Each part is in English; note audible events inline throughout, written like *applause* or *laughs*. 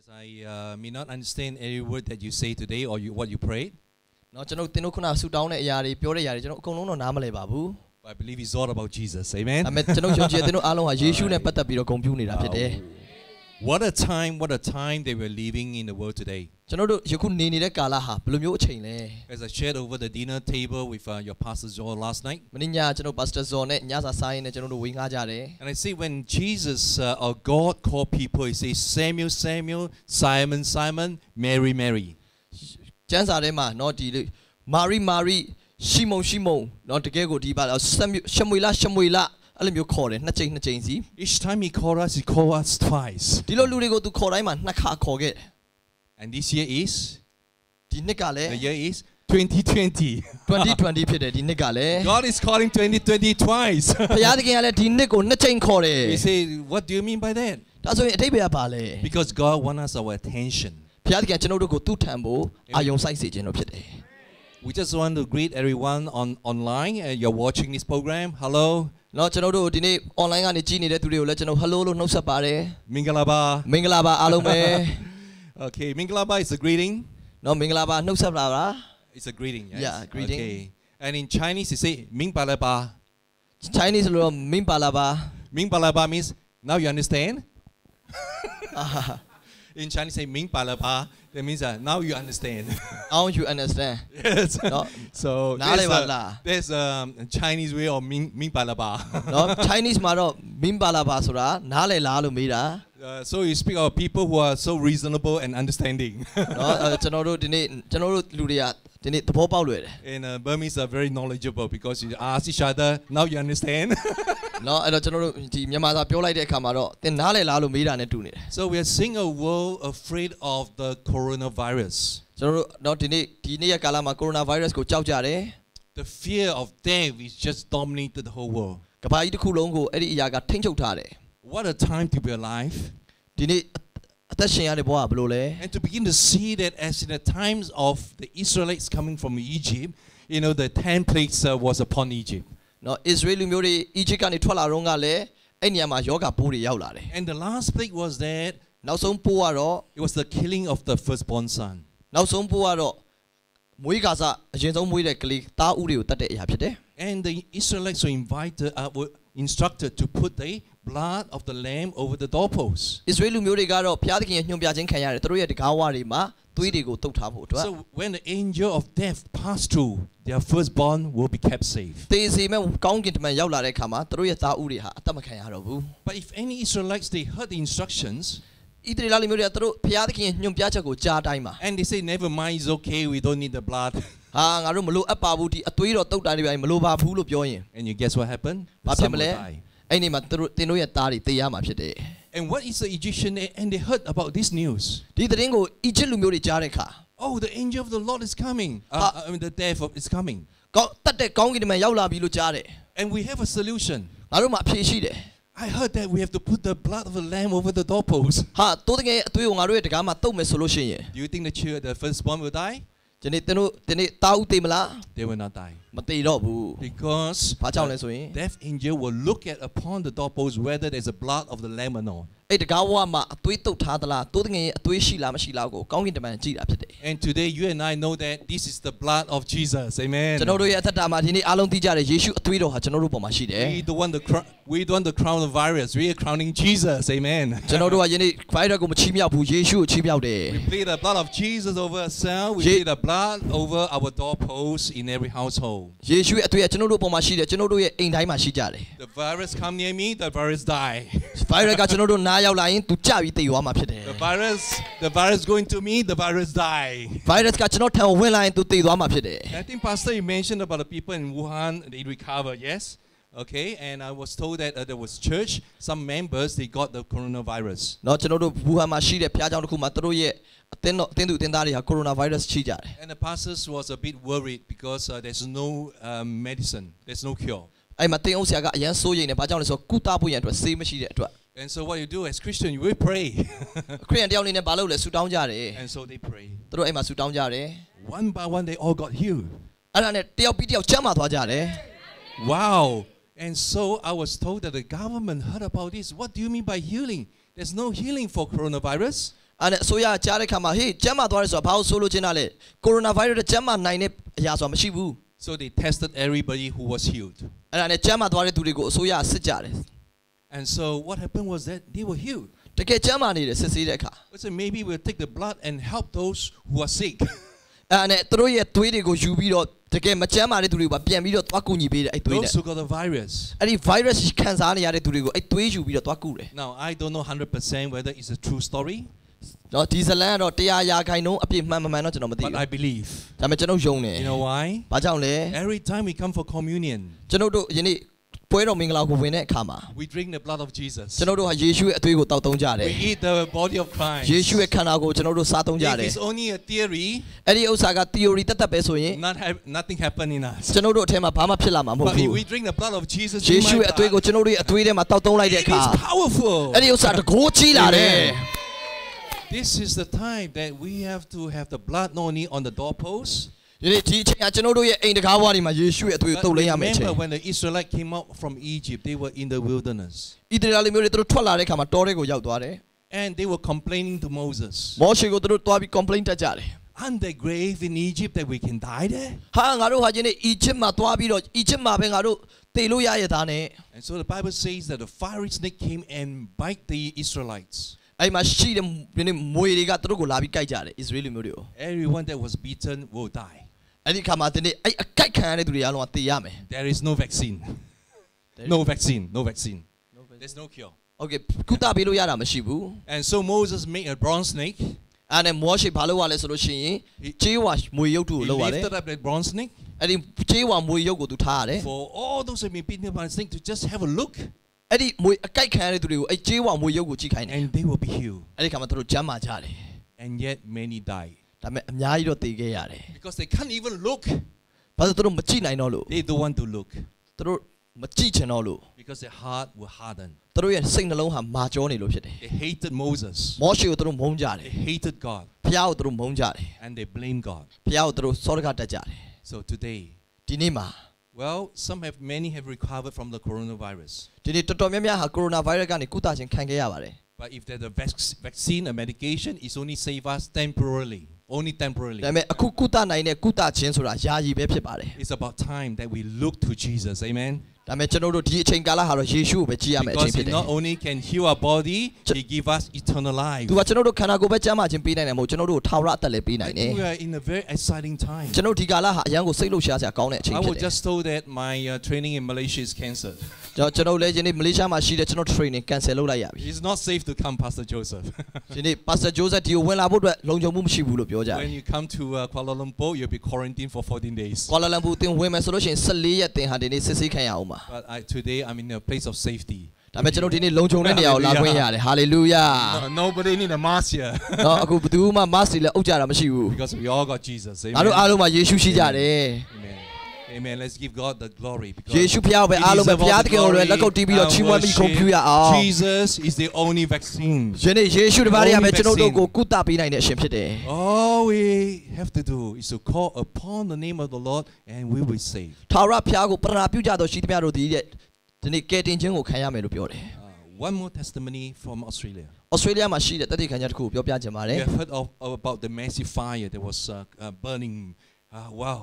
As I uh, may not understand every word that you say today or you, what you prayed, เนาะကျွန်တော်တင်တို့ခုနဆူတောင်းတဲ့အရာတွေပြောတဲ့အရာတွေကျွန်တော်အကုန်လုံးတော့နားမလည်ပါဘူး but I believe it's all about Jesus. ဒါ Amen. ပေမဲ့ကျွန်တော်ယုံကြည်တဲ့တင်တို့အားလုံးဟာယေရှုနဲ့ပတ်သက်ပြီးတော့ဂုဏ်ပြုနေတာဖြစ်တယ် what a time, what a time they were living in the world today. As I shared over the dinner table with uh, your pastor Zaw last night, and I see when Jesus uh, or God called people, He says, Samuel, Samuel, Simon, Simon, Mary, Mary. ။ကျမ်းစာထဲမှာเนาะဒီလေမာရီမာရီရှီမုန်ရှီမုန်เนาะတကယ်ကိုဒီပါလားရှမွေရှမွေလာရှမွေလာ အဲ့လိုမျိုးခေါ်တယ်နှစ်ကြိမ်နှစ်ကြိမ်စီ Each time He called us, He called us twice. ဒီလိုလူတွေကိုသူခေါ်တိုင်းမှာနှစ်ခါခေါ်ခဲ့တယ် And this year is, ဒီနှစ်ကလည်း the year is 2020. 2020ဖြစ်တယ်ဒီနှစ်ကလည်း *laughs* God is calling 2020 twice. *laughs* ဘုရားသခင်ကလည်းဒီနှစ်ကိုနှစ်ကြိမ်ခေါ်တယ် you say, what do you mean by that? ဒါဆိုရင်အတိတ်ပဲကပါလဲ Because God wants us our attention. ဘုရားသခင်ကကျွန်တော်တို့ကိုသူ့ထံဖို့အာယုံစိုက်စေခြင်းတို့ဖြစ်တယ် We just want to greet everyone on online. Uh, you're watching this program. Hello, เนาะကျွန်တော်တို့ဒီနေ့ online ကနေကြည့်နေတဲ့သူတွေကိုလည်းကျွန်တော် hello လို့နှုတ်ဆက်ပါတယ် Mingalaba. မင်္ဂလာပါအားလုံးပဲ *laughs* Okay, Mingalaba is a greeting. เนาะမင်္ဂလာပါနှုတ်ဆက်ပါလား It's a greeting. Yes? Yeah, greeting. Okay. And in Chinese, you say Mingbalaba. Chinese လို့တော့မင်ပါလာပါ Mingbalaba means now you understand. *laughs* *laughs* in Chinese, say Mingbalaba. That means uh, now you understand. *laughs* How you understand yes. เนาะ So နားလည် there's ပါ a, လား there's a Chinese way of Ming Mingbalaba. เนาะ *laughs* Chinese မှာတော့မင်ပါလာပါဆိုတာနားလည်လားလို့မေးတာ Uh, so you speak of people who are so reasonable and understanding. เนาะအဲကျွန်တော်တို့ဒီနေ့ကျွန်တော်တို့လူတွေက *laughs* ဒီနေ့သဘောပေါက်လွယ်တယ် And uh, Burmese are very knowledgeable because you ask each other now you understand. *laughs* နော်အဲ့တော့ကျွန်တော်တို့ဒီမြန်မာစာပြောလိုက်တဲ့အခါမှာတော့သင်နားလည်လားလို့မေးတာနဲ့တူနေတယ်. Uh, so we are seeing a world afraid of the coronavirus. ကျွန်တော်တို့တော့ဒီနေ့ဒီနေ့ရဲ့ကာလမှာ coronavirus ကိုကြောက်ကြတယ်. The fear of death is just dominated the whole world. ကမ္ဘာကြီးတစ်ခုလုံးကိုအဲ့ဒီအရာကထိန်းချုပ်ထားတယ်. What a time to be alive. ဒီနေ့ သက်ရှင်ရတဲ့ဘဝကဘယ်လိုလဲ And to begin to see that as in the times of the Israelites coming from Egypt you know the 10 plagues uh, was upon Egypt. နော် Israel လူမျိုးတွေ Egypt ကနေထွက်လာတော့ကလည်းအဲ့နေရာမှာယောဂပိုးတွေရောက်လာတယ် And the last plague was that နောက်ဆုံးပိုးကတော့ it was the killing of the firstborn son. နောက်ဆုံးပိုးကတော့မွေးကာစအရင်ဆုံးမွေးတဲ့ကလေးသားဦးတွေကိုတတ်တဲ့အရာဖြစ်တယ် And the Israelites were invited uh, were instructed to put the blood of the lamb over the doorposts. အစ္စရေးလူမျိုးတွေကတော့ဘုရားသခင်ရဲ့ညွှန်ပြခြင်းခံရတယ်သူတို့ရဲ့တကားဝတွေမှာသွေးတွေကိုတုတ်ထားဖို့အတွက် So when the angel of death passed through, their firstborn will be kept safe. သေစီမဲ့ကောင်းကင်တမန်ရောက်လာတဲ့အခါမှာသူတို့ရဲ့သားဦးတွေဟာအသက်မခံရတော့ဘူး But if any Israelites they heard the instructions ဣသရေလလူမျိုးတွေကသူတို့ဘုရားသခင်ရဲ့ညွှန်ပြချက်ကိုကြားတိုင်းမှာ and they say, "Never mind, it's okay. We don't need the blood." *laughs* ဟာငါတို့မလို့အပ်ပါဘူးဒီအသွေးတော်တုတ်တာတွေပဲမလို့ပါဘူးလို့ပြောရင် And you guess what happened? ဘာဖြစ် Some မ will လဲ die. အဲ့ဒီမှာသူတို့တင်တို့ရဲ့သားတွေတေးရမှာဖြစ်တယ် And what is the Egyptian? And they heard about this news. ဒီသတင်းကိုအီဂျစ်လူမျိုးတွေကြားတဲ့အခါ Oh, the angel of the Lord is coming. Uh, Ah. I mean, the death of, is coming. ကောင်းတတ်တဲ့ကောင်းကင်တမန်ရောက်လာပြီလို့ကြားတယ် And we have a solution. ငါတို့မှာအဖြေရှိတယ် I heard that we have to put the blood of the lamb over the doorpost. *laughs* ဟာတိုးတကယ်အသွေးကိုငါတို့ရဲ့တကားမှာတုတ်မယ်ဆိုလို့ရှိရင် Do you think the child, the firstborn will die? ဒီနေ့တင်တို့ဒီနေ့တာဦးသေးမလား They will not die. မသေးတော့ဘူး Because ဘာကြောင့်လဲ the ဆိုရင် death angel will look at upon the doorpost whether there's a blood of the lamb or not. အဲ့တကားဝမှာအသွေးတုတ်ထားသလားတိုးတကယ်အသွေးရှိလားမရှိလားကိုကောင်းကင်တမန်ကြည့်တာဖြစ်တယ် And today you and I know that this is the blood of Jesus. Amen. ကျွန်တော်တို့ရဲ့အသက်တာမှာဒီနေ့အားလုံးသိကြတယ်ယေရှုအသွေးတော်ဟာကျွန်တော်တို့ပေါ်မှာရှိတယ် We don't want the cr- we don't want the crown of virus. We are crowning Jesus. Amen. *laughs* ကျွန်တော်တို့ကယနေ့ virus ကိုမချီးမြှောက်ဘူးယေရှုကိုချီးမြှောက်တယ် We plead the blood of Jesus over ourselves. We Ye- plead the blood over our doorposts in every household. home. The virus come near me, the virus die. *laughs* the virus, the virus going to me, the virus die. Virus I think Pastor, you mentioned about the people in Wuhan, they recover, yes? okay. And I was told that uh, there was church. Some members they got the coronavirus. เนาะကျွန်တော်တို့ဘူဟန်မှာရှိတဲ့ဖျားเจ้าတစ်ခုမှာသူတို့ရဲ့အသင်းတော်အသင်းသူအသင်းသားတွေဟာကိုရိုနာဗိုင်းရပ်စ်ရှိကြတယ် And the pastors was a bit worried because uh, there's no um, medicine, there's no cure. အဲ့မှာတင်းအောင်ဆရာကအရန်စိုးရိမ်နေဘာကြောင့်လဲဆိုတော့ကုသဖို့ရန်အတွက်ဆေးမရှိတဲ့အတွက် And so what you do as Christian, you will pray. *laughs* ခရိယန်တယောက်အနေနဲ့ဘာလုပ်လဲဆူတောင်းကြတယ် and so they pray. သူတို့အဲ့မှာဆူတောင်းကြတယ် One by one, they all got healed. အဲ့ဒါနဲ့တယောက်ပြီးတယောက်ချမ်းသာသွားကြတယ် Wow. And so I was told that the government heard about this. What do you mean by healing? There's no healing for coronavirus. အဲ့နဲ့အစိုးရကြားတဲ့ခါမှာဟေးကျမ်းမာသွားတယ်ဆိုတာဘာလို့ဆိုလို့ချင်းတာလဲကိုရိုနာဗိုင်းရပ်စ်ကျမ်းမာနိုင်တဲ့အရာဆိုတာမရှိဘူး So they tested everybody who was healed. အဲ့ဒါနဲ့ကျမ်းမာသွားတဲ့သူတွေကိုအစိုးရကစစ်ကြတယ် And so what happened was that they were healed. တကယ်ကျမ်းမာနေတယ်စစ်ဆေးတဲ့အခါ So maybe we'll take the blood and help those who are sick. *laughs* အဲ့ဒါနဲ့သူတို့ရဲ့သွေးတွေကိုယူပြီးတော့တကယ်မကျမ်းမာတဲ့သူတွေကိုပါပြန်ပြီးတော့သွားကူညီပေးတယ်အဲ့သွေးနဲ့ those who got the virus. အဲ့ဒီ virus ခံစားနေရတဲ့သူတွေကိုအဲ့သွေးယူပြီးတော့သွားကူတယ် Now, I don't know 100% whether it's a true story, နော်ဒီဇလန်ကတော့တရားရာခိုင်နှုန်းအပြည့်မှန်မမှန်တော့ကျွန်တော်မသိ but ဘူး I believe. ဒါပေမဲ့ကျွန်တော်ယုံတယ် You know why? ဘာကြောင့်လဲ Every time we come for communion, ကျွန်တော်တို့ယနေ့ ပွဲတော်မင်္ဂလာကိုဝင်တဲ့အခါမှာ we drink the blood of Jesus. ကျွန်တော်တို့ဟာယေရှုရဲ့အသွေးကိုတောက်သုံးကြတယ် We eat the body of Christ. ယေရှုရဲ့ခန္ဓာကိုယ်ကျွန်တော်တို့စားသုံးကြတ If ယ် it's only a theory, အဲ့ဒီဥစ္စာက theory တက်တက်ပဲဆိုရင် not have, nothing happened in us. ကျွန်တော်တို့အထက်မှာဘာမှဖြစ်လာမှာမဟုတ် But ဘူး if we drink the blood of Jesus, ယေ in ရှု my ရဲ့အသွေးကို blood, ကျွန်တော်တို့ရဲ့အသွေးထဲမှာတောက်သုံးလိုက်တဲ့ it အခါ is powerful. အဲ့ဒီဥစ္စာတကိုးကြီးလာတယ် This is the time that we have to have the blood not only on the doorpost. ဒီနေ့ဒီအချိန်ကကျွန်တော်တို့ရဲ့အိမ်တကားဝါးတွေမှာယေရှုရဲ့အသွေးကို But တုပ်လိုက်ရမယ့်အချိန် remember when the Israelites came out from Egypt, they were in the wilderness. ဣသရေလမျိုးတွေသူတို့ထွက်လာတဲ့အခါမှာတောထဲကိုရောက်သွားတယ် And they were complaining to Moses. မောရှေကိုသူတို့တွားပြီး complaint တက်ကြတယ် Aren't there grave in Egypt that we can die there? ဟာငါတို့ဟာဒီနေ့အီဂျစ်မှာတွားပြီးတော့အီဂျစ်မှာပဲငါတို့တေလို့ရရသားနဲ့ And so the Bible says that the fiery snake came and bite the Israelites. အဲ့မှာရှိတဲ့ဒီနေ့မွေတွေကသူတို့ကိုလာပြီးကြိုက်ကြတယ်ဣသရေလမျိုးတွေကို Everyone that was beaten will die. There is no vaccine no vaccine no vaccine there's no cure Okay ကုသပေးလို့ရတာမရှိဘူး And so Moses made a bronze snake အဲ့နဲ့မောရှေဘာလုပ်ရလဲဆိုလို့ရှိရင်ခြေဝါမွေရုပ်တူကိုလုပ်ရတယ် He lifted up that bronze snake. And then အဲ့ဒီခြေဝါမွေရုပ်ကိုသူထားရတယ် For all those who have been bitten by snake to just have a look. အဲ့ဒီမွေအကိုက်ခံရတဲ့သူတွေကိုအဲ့ခြေဝါမွေရုပ်ကိုကြည့်ခိုင်းတယ် And they will be healed. အဲ့ဒီခါမှာသူတို့ကျမ်းမာကြတယ် And yet many died. ဒါပေမဲ့အများကြီးတော့တေခဲ့ရတယ် because they can't even look. ဘာလို့သူတို့မကြည့်နိုင်တော့လို့ They don't want to look သူတို့မကြည့်ချင်တော့လို့ because their heart will harden. သူတို့ရဲ့စိတ်နှလုံးဟာမာကျောနေလို့ဖြစ်တယ် They hated Moses. မောရှေကိုသူတို့မုန်းကြတယ် They hated God ဖះကိုသူတို့မုန်းကြတယ် and they blame God. ဖះကိုသူတို့စောဒကတက်ကြတယ် So today, ဒီနေ့မှာ well, some have many have recovered from the coronavirus. ဒီနေ့တော်တော်များများဟာကိုရိုနာဗိုင်းရပ်စ်ကနေကုသခြင်းခံခဲ့ရပါတယ် But if there's a vac- vaccine, a medication, it's only save us temporarily. Only temporarily. ဒါပေမဲ့အခုကုသနိုင်တဲ့ကုသခြင်းဆိုတာယာယီပဲဖြစ်ပါတယ် It's about time that we look to Jesus. Amen. ဒါပေမဲ့ကျွန်တော်တို့ဒီအချိန်ကာလဟာတော့ယေရှုကိုပဲကြည့်ရမယ့်အချိန် Because ဖြစ် He တယ် not only can heal our body, He give us eternal life. သူကကျွန်တော်တို့ခန္ဓာကိုယ်ပဲကျမ်းမာခြင်းပေးနိုင်တယ်မဟုတ်ကျွန်တော်တို့ကိုထာဝရအသက်လည်းပေး I နိုင်တယ် think we are in a very exciting time. ကျွန်တော်တို့ဒီကာလဟာအရန်ကိုစိတ်လှုပ်ရှားစရာကောင်းတဲ့အချိန် I ဖြစ် was တယ် just told that my uh, training in Malaysia is cancelled. *laughs* ကျွန်တော်ကျွန်တော်လည်းယနေ့မလေးရှားမှာရှိတဲ့ကျွန်တော် training cancel လုပ်လိုက်ရပြီ It's not safe to come, Pastor Joseph. *laughs* ဒီနေ့ Pastor Joseph ဒီကိုဝင်လာဖို့အတွက်လုံခြုံမှုမရှိဘူးလို့ပြောကြတယ် when you come to uh, Kuala Lumpur, you'll be quarantined for 14 days. ကွာလာလမ်ပူတင်ဝင်မယ်ဆိုလို့ရှိရင်14ရက်တင်ဟာဒီနေ့စစ်ဆေးခံရအောင် မှာ But I today I'm in a place of safety ဒါပေမဲ့ကျွန်တော်ဒီနေ့လုံခြုံတဲ့နေရာကိုလာခွင့်ရတယ်။ hallelujah Nobody need a mask here တော့အခုဘယ်သူမှ mask တွေလည်းအုပ်ကြတာမရှိဘူး because we all got Jesus amen ငါတို့အားလုံးမှာယေရှုရှိကြတယ် amen Amen. Let's give God the glory. Because ယေရှုဖခင်ကိုပဲ He အားလုံးပဲ deserves ဘုရား all သ the ခင်ကိုလည်း glory လက်ကုပ်တီးပြီးတော့ and ချီးမွမ်းပြီးဂုဏ်ပြုရ worship. အောင် Jesus is the only vaccine. ယနေ့ယေရှုတပါးရပဲ Only ကျွန်တော်တို့ vaccine. ကိုကုသပေးနိုင်တဲ့အရှင်ဖြစ်တယ် All we have to do is to call upon the name of the Lord and we will be saved. ထာဝရဘုရားကိုပရနာပြုကြတော့ရှိသမျှတို့ဒီတဲ့ဒီနေ့ကယ်တင်ခြင်းကိုခံရမယ်လို့ပြောတယ် Uh, one more testimony from Australia. ဩစတြေးလျမှာရှိတဲ့တတိခံချက်တစ်ခုကိုပြောပြချင်ပါတယ် You have heard of, of about the massive fire that was uh, uh, burning, uh, wow,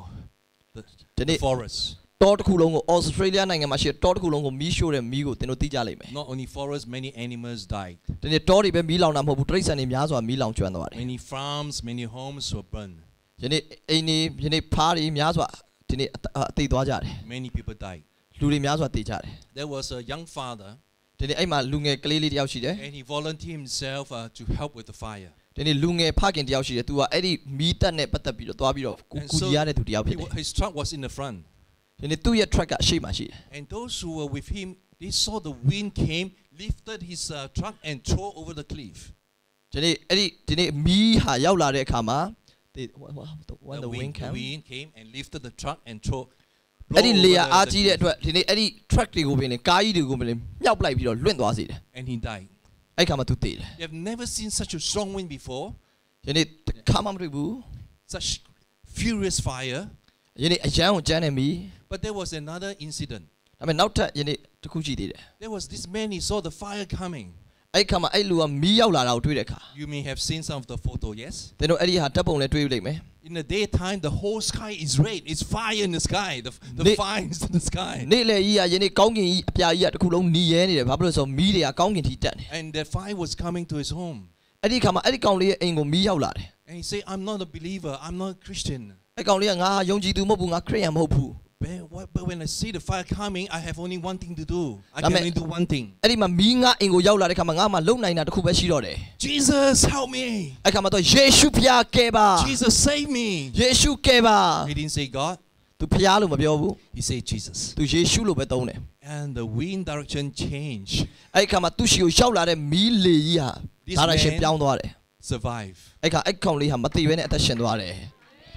the, ဒီနေ့ the forest. တောတစ်ခုလုံးကိုဩစတြေးလျနိုင်ငံမှာရှိတဲ့တောတစ်ခုလုံးကိုမီးရှို့တဲ့မီးကိုသင်တို့သိကြလိမ့်မယ် Not only forest, many animals died. ဒီနေ့တောတွေပဲမီးလောင်တာမဟုတ်ဘူးတိရစ္ဆာန်တွေများစွာမီးလောင်ကျွမ်းသွားတယ် Many farms, many homes were burned. ယနေ့အိမ်တွေယနေ့ဖားတွေများစွာဒီနေ့အအသိသွားကြတယ် Many people died. လူတွေများစွာတည်ကြတယ် There was a young father, ဒီနေ့အဲ့မှာလူငယ်ကလေးလေးတယောက်ရှိတယ် and he volunteered himself uh, to help with the fire. ဒီနေ့လူငယ်ဖခင်တယောက်ရှိတယ်သူကအဲ့ဒီမီးတက်နဲ့ပတ်သက်ပြီးတော့သွားပြီးတော့ကူ And ကူ so ညီရတဲ့သူတယောက်ဖြ he စ်တယ် wa- his truck was in the front. ဒီနေ့သူ့ရဲ့ track ကအရှိမှရှိတယ် And those who were with him, they saw the wind came, lifted his uh, truck and threw over the cliff. ဒီနေ့အဲ့ဒီဒီနေ့မီးဟာရောက်လာတဲ့အခါမှာဒီ when the wind the came wind came and lifted the truck and threw. အဲ့ဒီ blow လေယာ over the- အား the ကြီးတဲ့ cliff. အတွက်ဒီနေ့အဲ့ဒီ track တွေကိုပင်လေကားကြီးတွေကိုပင်လေမြောက်ပလိုက်ပြီးတော့လွင့်သွားစေတယ် And he died. အဲ့ခါမှာသူတည်တယ် You have never seen such a strong wind before, ယနေ့ခါမှမတွေ့ဘူး such furious fire. ယနေ့အရန်ကိုကြမ်းနေပြီ But there was another incident. ဒါပေမဲ့နောက်ထပ်ယနေ့တစ်ခုရှိသေးတယ် There was this man, he saw the fire coming. အဲ့ခါမှာအဲ့လူကမီးရောက်လာတာကိုတွေ့တဲ့အခါ You may have seen some of the photo, yes? သင်တို့အဲ့ဒီဟာဓာတ်ပုံလည်းတွေ့လိမ့်မယ် In the daytime, the whole sky is red. It's fire in the sky. The, the Ni- fire is in the sky. နေ့လေကြီးကယနေ့ကောင်းကင်ကြီးအပြာကြီးကတစ်ခုလုံးหนีရဲနေတယ်ဘာဖြစ်လို့လဲဆိုတော့မီးတွေကကောင်းကင်ထိတက်နေ And that fire was coming to his home. အဲ့ဒီခါမှာအဲ့ဒီကောင်လေးရဲ့အိမ်ကိုမီးရောက်လာတယ် And he said, I'm not a believer. I'm not a Christian. အဲ့ကောင်လေးကငါဟာယုံကြည်သူမဟုတ်ဘူးငါခရစ်ယာန်မဟုတ်ဘူး But, what, but when I see the fire coming, I have only one thing to do. I Amen. can only do one thing. အဲ့ဒီမှာမီးငါအိမ်ကိုရောက်လာတဲ့ခါမှာငါမှလုံနိုင်တာတစ်ခုပဲရှိတော့တယ် Jesus, help me. အဲ့ခါမှာတော့ယေရှုဖျားကဲပါ Jesus, save me. ယေရှုကဲပါ He didn't say God. သူဖျားလို့မပြောဘူး He said Jesus. သူယေရှုလို့ပဲသုံးတယ် And the wind direction changed. အဲ့ဒီခါမှာသူ့ရှိကိုရောက်လာတဲ့မီးလေကြီးဟာ This ဒါရိုက်ရှင် man- ပြောင်းသွားတယ် Survive. အဲ့ခါအဲ့ကောင်လေးဟာမသိဘဲနဲ့အသက်ရှင်သွားတယ်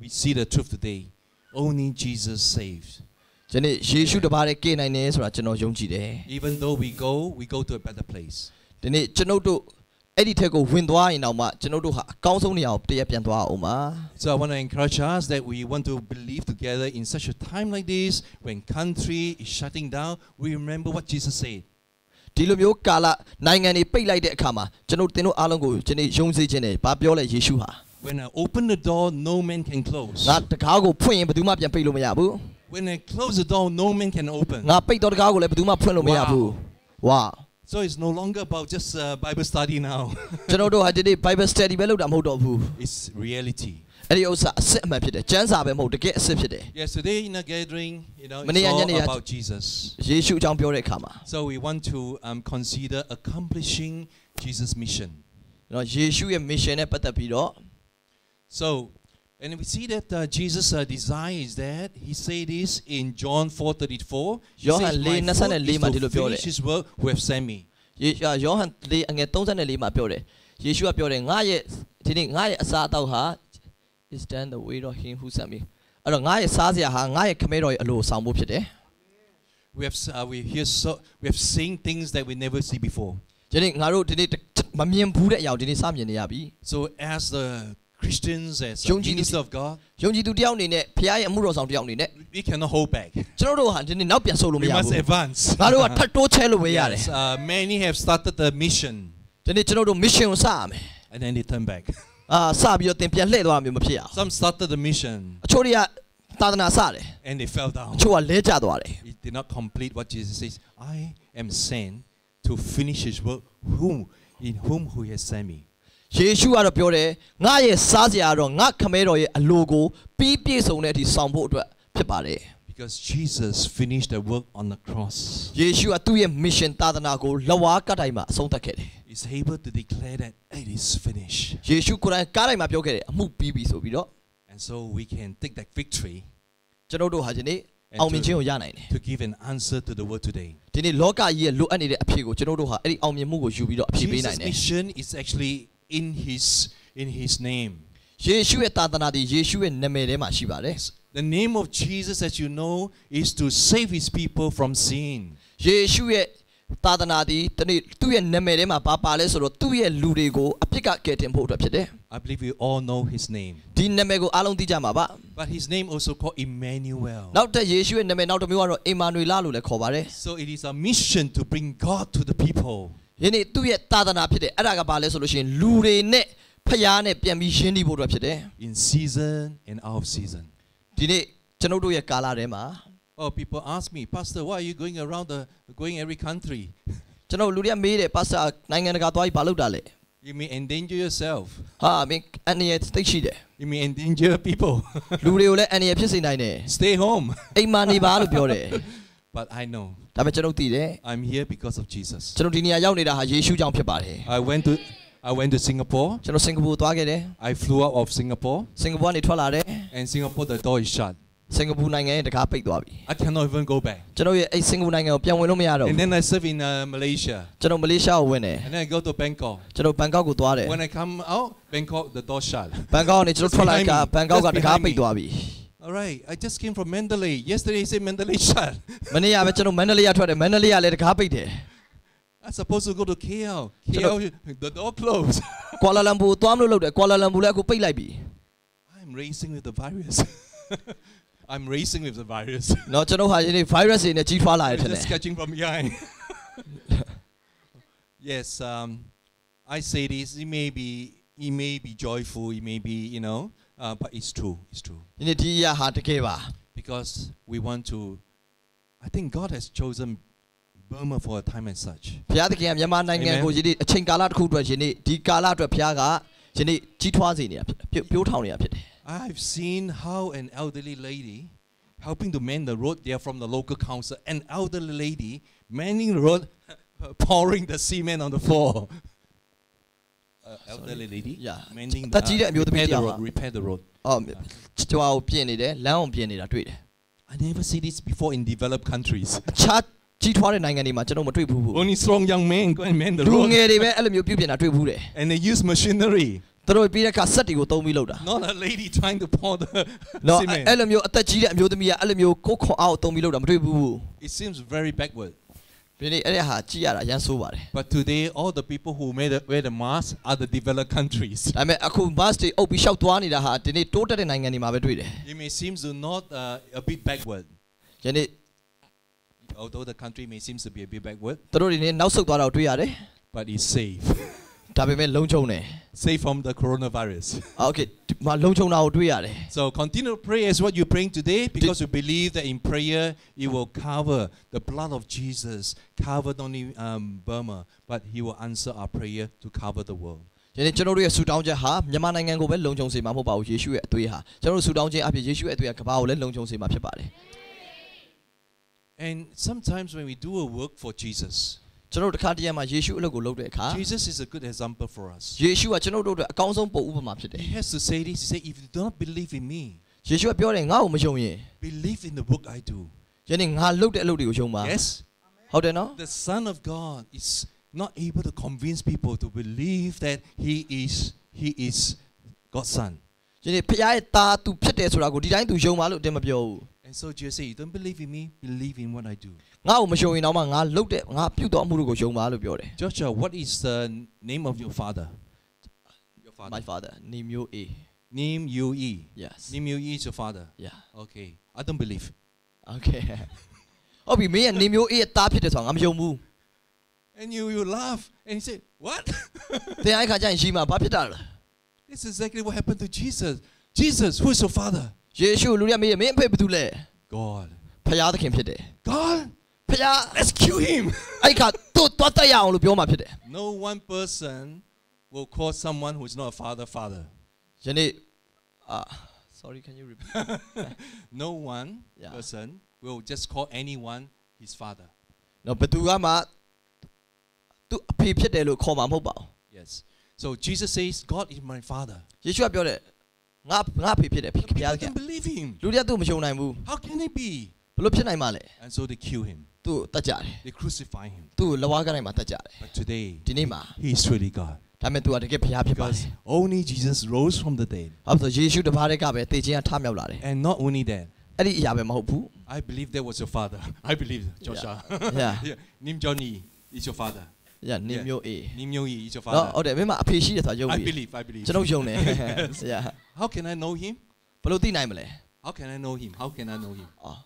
we see the truth today. Only Jesus saves. ဒီနေ့ယေရှုတပါးတည်းကဲနိုင်တယ်ဆိုတာကျွန်တော်ယုံကြည်တယ် Even though we go, we go to a better place. ဒီနေ့ကျွန်ုပ်တို့အဲ့ဒီထက်ကိုဝင်သွားရင်တော့မှကျွန်ုပ်တို့ဟာအကောင်းဆုံးနေရာကိုတရက်ပြန်သွားအောင်ပါ So I want to encourage us that we want to believe together in such a time like this, when country is shutting down, we remember what Jesus said. ဒီလိုမျိုးကာလနိုင်ငံတွေပိတ်လိုက်တဲ့အခါမှာကျွန်တော်တင်တို့အားလုံးကိုဒီနေ့ယုံစေခြင်းနဲ့ဗာပြောလဲယေရှုဟာ When I open the door, no man can close. ငါတကားကိုဖွင့်ရင်ဘယ်သူမှပြန်ပိတ်လို့မရဘူး When I close the door, no man can open. ငါပိတ်တော့တကားကိုလည်းဘယ်သူမှဖွင့်လို့မရဘူးဝါ So it's no longer about just uh, Bible study now. *laughs* ကျွန်တော်တို့ဟာဒီနေ့ Bible study ပဲလုပ်တာမဟုတ်တော့ဘူး it's reality. အဲ့ဒီဥစ္စာအစစ်အမှန်ဖြစ်တယ်ကျမ်းစာပဲမဟုတ်တကယ်အစစ်ဖြစ်တယ် Yesterday in a gathering, you know, Mani it's yan yan all yan. about Jesus. ယေရှုအကြောင်းပြောတဲ့အခါမှာ So we want to um, consider accomplishing Jesus' mission. နော်ယေရှုရဲ့ mission နဲ့ပတ်သက်ပြီးတော့ So, and we see that uh, Jesus' uh, desire is that he said this in John 4:34. He Yohan says, "My 4:24 food is မှာ to ဒီလိုပြောတယ် finish His work who have sent me." ယေအာယောဟန်လေးအငယ်34မှာပြောတယ်ယေရှုကပြောတယ်ငါရဲ့ဒီနေ့ငါရဲ့အစာအသောက်ဟာ is done the way of him who sent me အဲ့တော့ငါရဲ့စားစရာဟာငါရဲ့ခမဲတော်ရဲ့အလိုဆောင်ဖို့ဖြစ်တယ် We have s- uh, we hear so we have seen things that we never see before. ဒီနေ့ငါတို့ဒီနေ့မမြင်ဘူးတဲ့အရာကိုဒီနေ့စမြင်နေရပြီ So as the Christians, as a Yung jini- minister of God, ယုံကြည်သူတယောက်အနေနဲ့ဖခင်ရဲ့အမှုတော်ဆောင်တယောက်အနေနဲ့ we cannot hold back. ကျွန်တော်တို့ဟာဒီနေ့နောက်ပြန်ဆုတ်လို့မ We ရ must ဘူး advance. ငါတို့ကထပ်တိုးချဲလို့ပဲရတယ် Yes, uh, many have started the mission ဒီနေ့ကျွန်တော်တို့ mission ကိုစရမယ် and then they turn back. အာစပြီးတော့သင်ပြန်လှည့်သွားမျိုးမဖြစ်အောင် Some started the mission အချို့တွေကသာသနာစတယ် and they fell down. အချို့ကလဲကျသွားတယ် He did not complete what Jesus says. I am sent to finish his work whom in whom who has sent me. ယေရှုကတော့ပြောတယ်ငါရဲ့စားစရာတော့ငါခမဲတော်ရဲ့အလိုကိုပြီးပြည့်စုံတဲ့အထိဆောင်ဖို့အတွက်ဖြစ်ပါတယ် Because Jesus finished the work on the cross. ယေရှုကသူ့ရဲ့ mission သာသနာကိုလဝါကတ်တိုင်းမှာအဆုံးသတ်ခဲ့တယ် He's able to declare that it is finished. ယေရှုကိုယ်တိုင်ကားတိုင်းမှာပြောခဲ့တယ်အမှုပြီးပြီဆိုပြီးတော့ And so we can take that victory ကျွန်တော်တို့ဟာဒီနေ့ And အောင်မြင်ခြင်းကိုရနိုင်တယ် to give an answer to the world today. ဒီနေ့လောကကြီးရဲ့လိုအပ်နေတဲ့အဖြစ်ကိုကျွန်တော်တို့ဟာအဲ့ဒီအောင်မြင်မှုကိုယူပြီးတော့အဖြစ်ပေးနိုင် Jesus' တယ် mission is actually in his in his name. ယေရှုရဲ့သာသနာတည်ယေရှုရဲ့နာမည်ထဲမှာရှိပါတယ် The name of Jesus, as you know, is to save his people from sin. ယေရှုရဲ့သာသနာတည်ဒီနေ့သူ့ရဲ့နာမည်ထဲမှာဘာပါလဲဆိုတော့သူ့ရဲ့လူတွေကိုအပြစ်ကကယ်တင်ဖို့အတွက်ဖြစ်တယ် I believe we all know his name. ဒီနာမည်ကိုအားလုံးသိကြမှာပါ But his name also called Emmanuel. နောက်တက်ယေရှုရဲ့နာမည်နောက်တစ်မျိုးကတော့အင်မာနွေလလို့လည်းခေါ်ပါတယ် So it is a mission to bring God to the people. ယနေ့သူ့ရဲ့သာသနာဖြစ်တယ်အဲ့ဒါကဘာလဲဆိုလို့ရှိရင်လူတွေနဲ့ဖျားနဲ့ပြန်ပြီးရှင်းပြီးဖို့အတွက်ဖြစ်တယ် in season and out of season. ဒီနေ့ကျွန်ုပ်တို့ရဲ့ကာလထဲမှာ Oh, people ask me, Pastor, why are you going around the going every country? *laughs* ကျွန်တော်လူတွေကမေးတယ်ပါစတာနိုင်ငံတကာသွားပြီးဘာလုပ်တာလဲ You may endanger yourself. ဟာမင်းအန်ရယ်သိရှိတယ် You may endanger people. လူတွေကိုလည်းအန်ရယ်ဖြစ်စေနိုင်တယ် *laughs* Stay home. အိမ်မာနေပါလို့ပြောတယ် *laughs* But I know ဒါပေမဲ့ကျွန်တော်သိတယ် I'm here because of Jesus. ကျွန်တော်ဒီနေရာရောက်နေတာဟာယေရှုကြောင့်ဖြစ်ပါတယ် I went to I went to Singapore. ကျွန်တော်စင်ကာပူသွားခဲ့တယ် I flew out of Singapore စင်ကာပူကနေထွက်လာတယ် and Singapore the door is shut. စင်ကာပူနိုင်ငံရဲ့တကားပိတ်သွားပြီ I cannot even go back. ကျွန်တော်ရဲ့အဲ့စင်ကာပူနိုင်ငံကိုပြန်ဝင်လို့မရတော့ And ဘူး then I serve in uh, Malaysia. ကျွန်တော်မလေးရှားကိုဝင်တယ် And then I go to Bangkok. ကျွန်တော်ဘန်ကောက်ကိုသွားတယ် When I come out, Bangkok, the door shut. ဘန်ကောက်ကနေကျွန်တော်ထွက်လိုက်ကဘန်ကောက်ကတကားပိတ်သွားပြီ all right, I just came from Mandalay. Yesterday he said Mandalay shut. *laughs* မနေ့ကပဲကျွန်တော်မန္တလေးကထွက်တယ်မန္တလေးကလည်းတကားပိတ်တယ် I supposed to go to KL. KL, *laughs* the door closed. *laughs* Kuala ကွာလာလမ်ပူသွားမလို့လုပ်တယ်ကွာလာလမ်ပူလည်းအခုပိတ်လိုက်ပြီ I'm racing with the virus. I'm racing with the virus. နော်ကျွန်တော်ဟာဒီနေ့ virus တွေနဲ့ကြီးထွားလာတယ်ထင်တယ် Just catching from behind. yes, um, I say this. It may be, it may be joyful. It may be, you know. uh, but it's true. It's true ဒီနေ့ဒီအရာဟာတကယ်ပါ because we want to. I think God has chosen Burma for a time as such. ဘုရားသခင်ကမြန်မာနိုင်ငံ Amen. ကိုယနေ့အချိန်ကာလတစ်ခုအတွက်ယနေ့ဒီကာလအတွက်ဘုရားကယနေ့ကြီးထွားစေနေတာဖြစ်တယ်ပြိုးထောင်နေတာဖြစ်တယ် I've seen how an elderly lady helping to mend the road. They are from the local council. An elderly lady mending the road, *laughs* pouring the cement on the floor. *laughs* Uh, elderly lady Yeah. mending the, တက်ကြီးတဲ့အမျိုးသမီး repair တစ် the ယောက် road. ပါ Repair the road. အော်ကျွာကိုပြင်နေတယ်လမ်းအောင်ပြင်နေတာတွေ့တယ် I never see this before in developed countries. *laughs* အခြားကြီးထွားတဲ့နိုင်ငံတွေမှာကျွန်တော်မတွေ့ဘူးဘူး Only strong young men go and mend the လူင road. ယ်တွေပဲအဲ့လိုမျိုးပြုပြင်တာတွေ့ဘူးတယ် *laughs* And they use machinery, သူတို့ပြီးတဲ့အခါစက်တွေကိုသုံးပြီးလုပ်တာ not a lady trying to pour the *laughs* နော် cement. အဲ့လိုမျိုးအသက်ကြီးတဲ့အမျိုးသမီးကအဲ့လိုမျိုးကိုယ်ခွန်အားကိုသုံးပြီးလုပ်တာမတွေ့ဘူးဘူး It seems very backward. ဒီနေ့အဲ့ဒီဟာကြည့်ရတာအရန်ဆိုးပါတယ် But today, all the people who made the, wear the mask are the developed countries. ဒါပေမဲ့အခု bus တွေအုပ်ပြီးရှောက်သွားနေတာဟာဒီနေ့တိုးတက်တဲ့နိုင်ငံတွေမှာပဲတွေ့တယ် It may seem to not uh, a bit backward, ယနေ့ although the country may seem to be a bit backward, သူတို့တွေနေနောက်ဆုတ်သွားတာကိုတွေ့ရတယ် but it's safe. ဒါပေမဲ့လုံခြုံတယ် safe from the coronavirus. *laughs* Ah, okay. မလုံခြုံတာကိုတွေ့ရတယ် so continue pray as what you praying today because you believe that in prayer it will cover the blood of Jesus cover not only um, Burma but he will answer our prayer to cover the world. ယနေ့ကျွန်တော်တို့ရဲ့ဆူတောင်းချက်ဟာမြန်မာနိုင်ငံကိုပဲလုံခြုံစေမှာမဟုတ်ပါဘူးယေရှုရဲ့အသွေးဟာကျွန်တော်တို့ဆူတောင်းခြင်းအပြင်ယေရှုရဲ့အသွေးကကမ္ဘာကိုလည်းလုံခြုံစေမှာဖြစ်ပါတယ် And sometimes when we do a work for Jesus ကျွန်တော်တို့တစ်ခါတည်းမှာယေရှုအလုပ်ကိုလုပ်တဲ့အခါ Jesus is a good example for us. ယေရှုကကျွန်တော်တို့အတွက်အကောင်းဆုံးပုံဥပမာဖြစ်တယ် He has to say this. He said, if you do not believe in me, ယေရှုကပြောတယ်ငါ့ကိုမယုံရင် believe in the work I do. ယနေ့ငါလုပ်တဲ့အလုပ်တွေကိုယုံပါ Yes? ဟုတ်တယ်နော် The Son of God is not able to convince people to believe that He is He is God's Son. ယနေ့ဖခင်ရဲ့သားသူဖြစ်တယ်ဆိုတာကိုဒီတိုင်းသူယုံပါလို့အတင်မပြောဘူး And so Jesus said, You don't believe in me, believe in what I do. ငါ့ကိုမယုံရင်တော့မှငါလုပ်တဲ့ငါပြုတ်တော်အမှုတွေကိုယုံပါလို့ပြောတယ် Joshua, what is the name of your father? Your My father နေမျိုး A Name Yu Yi. yes Name Yu Yi is your father. yeah Okay. I don't believe. okay ဟုတ်ပြီမင်းရဲ့နေမျိုး A ရဲ့သားဖြစ်တယ်ဆိုတာငါမယုံဘူး And you you laugh and he said, What? *laughs* သင်အဲ့ခါကျရင်ရှိမှာဘာဖြစ်တာလဲ This is exactly what happened to Jesus. Jesus, who is your father? ယေရှုလူတွေကမေးတယ်မင်းအဖေဘာတူလဲ God. ဖခင်သခင်ဖြစ်တယ် God, ဖခင် let's kill him. အဲ့ခါသူ့သွားတက်ရအောင်လို့ပြောမှာဖြစ်တယ် No one person will call someone who is not a father father. ယနေ့အာ sorry can you repeat *laughs* No one Yeah. person will just call anyone his father. နော်ဘယ်သူကမှသူ့အဖေဖြစ်တယ်လို့ခေါ်မှာမဟုတ်ပါဘူး Yes. So Jesus says, God is my father. ယေရှုကပြောတယ် ငါငါအဖေဖြစ်တယ်ဖ But ခင် people သခင် don't believe him. လူတွေကသူ့မယုံနိုင်ဘူး How can it be? ဘယ်လိုဖြစ်နိုင်မှာလဲ And so they kill him. သူ့ကိုတတ်ကြတယ် They crucify him. သူ့ကိုလဝါးကတိုင်းမှာတတ်ကြတယ် But today, ဒီနေ့မှာ he is really God. ဒါပေမဲ့သူကတကယ်ဖခင်ဖြစ်ပါတ Because ယ် only Jesus rose from the dead. ဟုတ်ဆိုယေရှုတပါးတည်းကပဲတေခြင်းကထမြောက်လာတယ် And not only that, အဲ့ဒီအရာပဲမဟုတ်ဘူး I believe that was your father. I believe Joshua. Yeah. yeah. Nim Johnny is your father. ရနေမျိုးအေး Nim Yo Yi is your နော် father. ဟုတ်တယ်မင်းမအဖေရှိတယ်ဆိုတာယုံ I ပြီ believe, I believe. ကျွန်တော်ယုံတယ်*laughs* *laughs* ဆရာ How can I know him? ဘယ်လိုသိနိုင်မလဲ How can I know him? How can I know him? အော်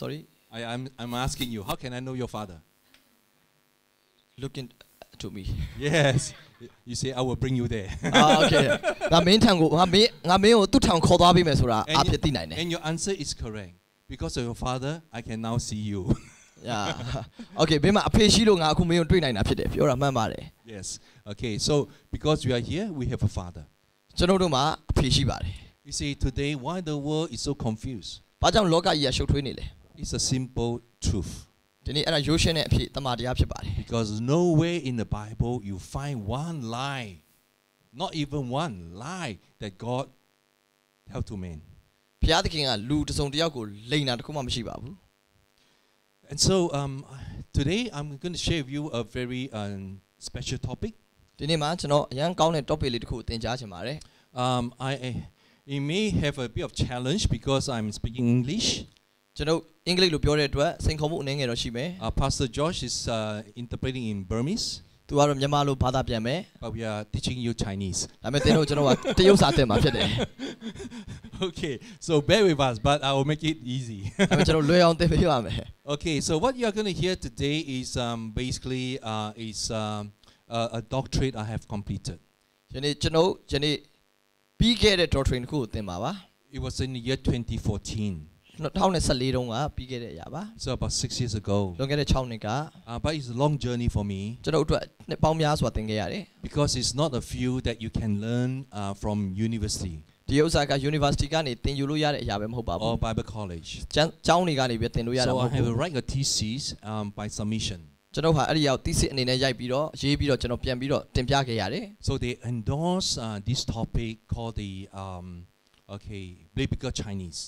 sorry I, I'm, I'm asking you, how can I know your father? looking to me *laughs* Yes. You say, I will bring you there. အာ okay ငါမင်းထံကိုငါမင်းငါမင်းကိုသူ့ထံခေါ်သွားပေးမယ်ဆိုတာ And အ you- ဖြစ်သိနိုင်တယ် And your answer is correct. Because of your father, I can now see you. ညာ *laughs* okay မင်းမအဖေရှိလို့ငါအခုမင်းကိုတွေ့နိုင်တာဖြစ်တယ်ပြောတာမှန်ပါတယ် yes. Okay, so because we are here, we have a father. ကျွန်တော်တို့မှာအဖေရှိပါတယ် You see, today, why the world is so confused? ဘာကြောင့်လောကကြီးကရှုပ်ထွေးနေလဲ It's a simple truth. ဒီနေ့အဲ့ဒါရိုးရှင်းတဲ့အဖြစ်တမန်တရားဖြစ်ပါတယ် Because nowhere in the Bible you find one lie, not even one lie that God helped to man. ဖ ဘုရားသခင်ကလူတစ်စုံတစ်ယောက်ကိုလိန်တာတစ်ခုမှမရှိပါဘူး And so um, today I'm going to share with you a very um, special topic. ဒီနေ့မှာကျွန်တော်အရန်ကောင်းတဲ့ topic လေးတစ်ခုကိုသင်ကြားချင်ပါတယ် Um, I, it may have a bit of challenge because I'm speaking English. ကျွန်တော်အင်္ဂလိပ်လိုပြောတဲ့အတွက်စိန်ခေါ်မှုအနည်းငယ်တော့ရှိမယ် Uh, Pastor Josh is uh, interpreting in Burmese, သူကတော့မြန်မာလိုဘာသာပြန်မယ် but we are teaching you Chinese. ဒါပေမဲ့သင်တို့ကျွန်တော်ကတရုတ်စာသင်မှာဖြစ်တယ် *laughs* okay, so bear with us, but I will make it easy. *laughs* ဒါပေမဲ့ကျွန်တော်လွယ်အောင်သင်ပေးပါမယ် okay, so what you are going to hear today is um, basically uh, is um, a, a doctorate I have completed. ယနေ့ကျွန်တော်ယနေ့ပြီးခဲ့တဲ့ doctrine တစ်ခုကိုသင်ပါပါ It was in the year 2014, 2014တုန်းကပြီးခဲ့တဲ့အရာပါ so about six years ago. လွန်ခဲ့တဲ့6နှစ်က Uh, but it's a long journey for me ကျွန်တော်တို့အတွက်နှစ်ပေါင်းများစွာသင်ခဲ့ရတယ် because it's not a field that you can learn uh, from university ဒီဥစ္စာက university ကနေသင်ယူလို့ရတဲ့အရာပဲမဟုတ်ပါဘူး or Bible college. ကျမ်းကျောင်းတွေကနေပဲသင်လို့ရတာ So မ I ဟုတ် have ဘူး to write a thesis um, by submission. ကျွန်တော်ဟာအဲ့ဒီရောက် thesis အနေနဲ့ရိုက်ပြီးတော့ရေးပြီးတော့ကျွန်တော်ပြန်ပြီးတော့တင်ပြခဲ့ရတယ် So they endorse uh, this topic called the um, okay biblical Chinese.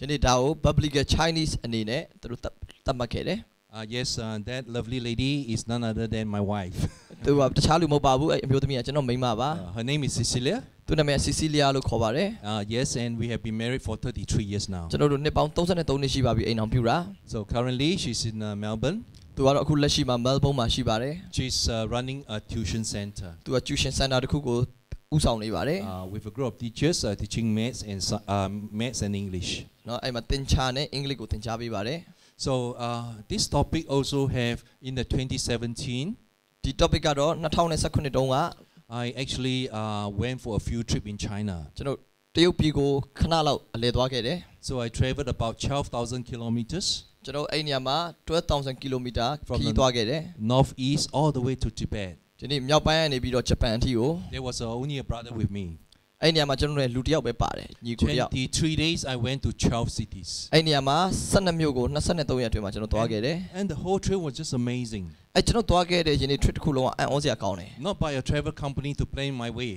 ယနေ့ဒါကို biblical Chinese အနေနဲ့သူတို့သတ်သတ်မှတ်ခဲ့တယ် Uh, yes, uh, that lovely lady is none other than my wife. သ*laughs* ူကတခြားလူမဟုတ်ပါဘူးအဲ့အမျိုးသမီးကကျွန်တော်မိန်းမပါ Uh, her name is Cecilia. သူနာမည် Cecilia လို့ခေါ်ပါတယ် Uh, yes, and we have been married for 33 years now. ကျွန်တော်တို့နှစ်ပေါင်း33နှစ်ရှိပါပြီအိမ်အောင်ပြူတာ So currently she's in uh, Melbourne. သူကတော့အခုလက်ရှိမှာ Melbourne မှာရှိပါတယ် She's uh, running a tuition center သူက tuition center တစ်ခုကို ဥဆောင်နေပါတယ် uh, with a group of teachers uh, teaching maths and sci- um, maths and English. เนาะအဲ့မှာသင်ချာနဲ့အင်္ဂလိပ်ကိုသင်ကြားပေးပါတယ် So uh, this topic also have in the 2017. ဒီ topic ကတော့2019တုန်းက I actually uh, went for a few trip in China. ကျွန်တော်တရုတ်ပြည်ကိုခဏလောက်အလဲသွားခဲ့တယ် So I traveled about 12,000 kilometers ကျွန်တော်အဲ့နေရာမှာ12000 km From ခီး the- သွားခဲ့တယ် northeast all the way to Tibet. ဒီနေ့မြောက်ပိုင်းကနေပြီးတော့ဂျပန်အထိကို There was uh, only a brother with me. အဲ့နေရာမှာကျွန်တော်တို့လူတစ်ယောက်ပဲပါတယ်ညီကိုတစ်ယောက် 23 days I went to 12 cities. အဲ့နေရာမှာ12မြို့ကို23ရက်အတွင်းမှာကျွန်တော်သွားခဲ့တယ် And the whole trip was just amazing. အဲ့ကျွန်တော်သွားခဲ့တဲ့ယနေ့ trip တစ်ခုလုံးကအံ့ဩစရာကောင်းတယ် Not by a travel company to plan my way,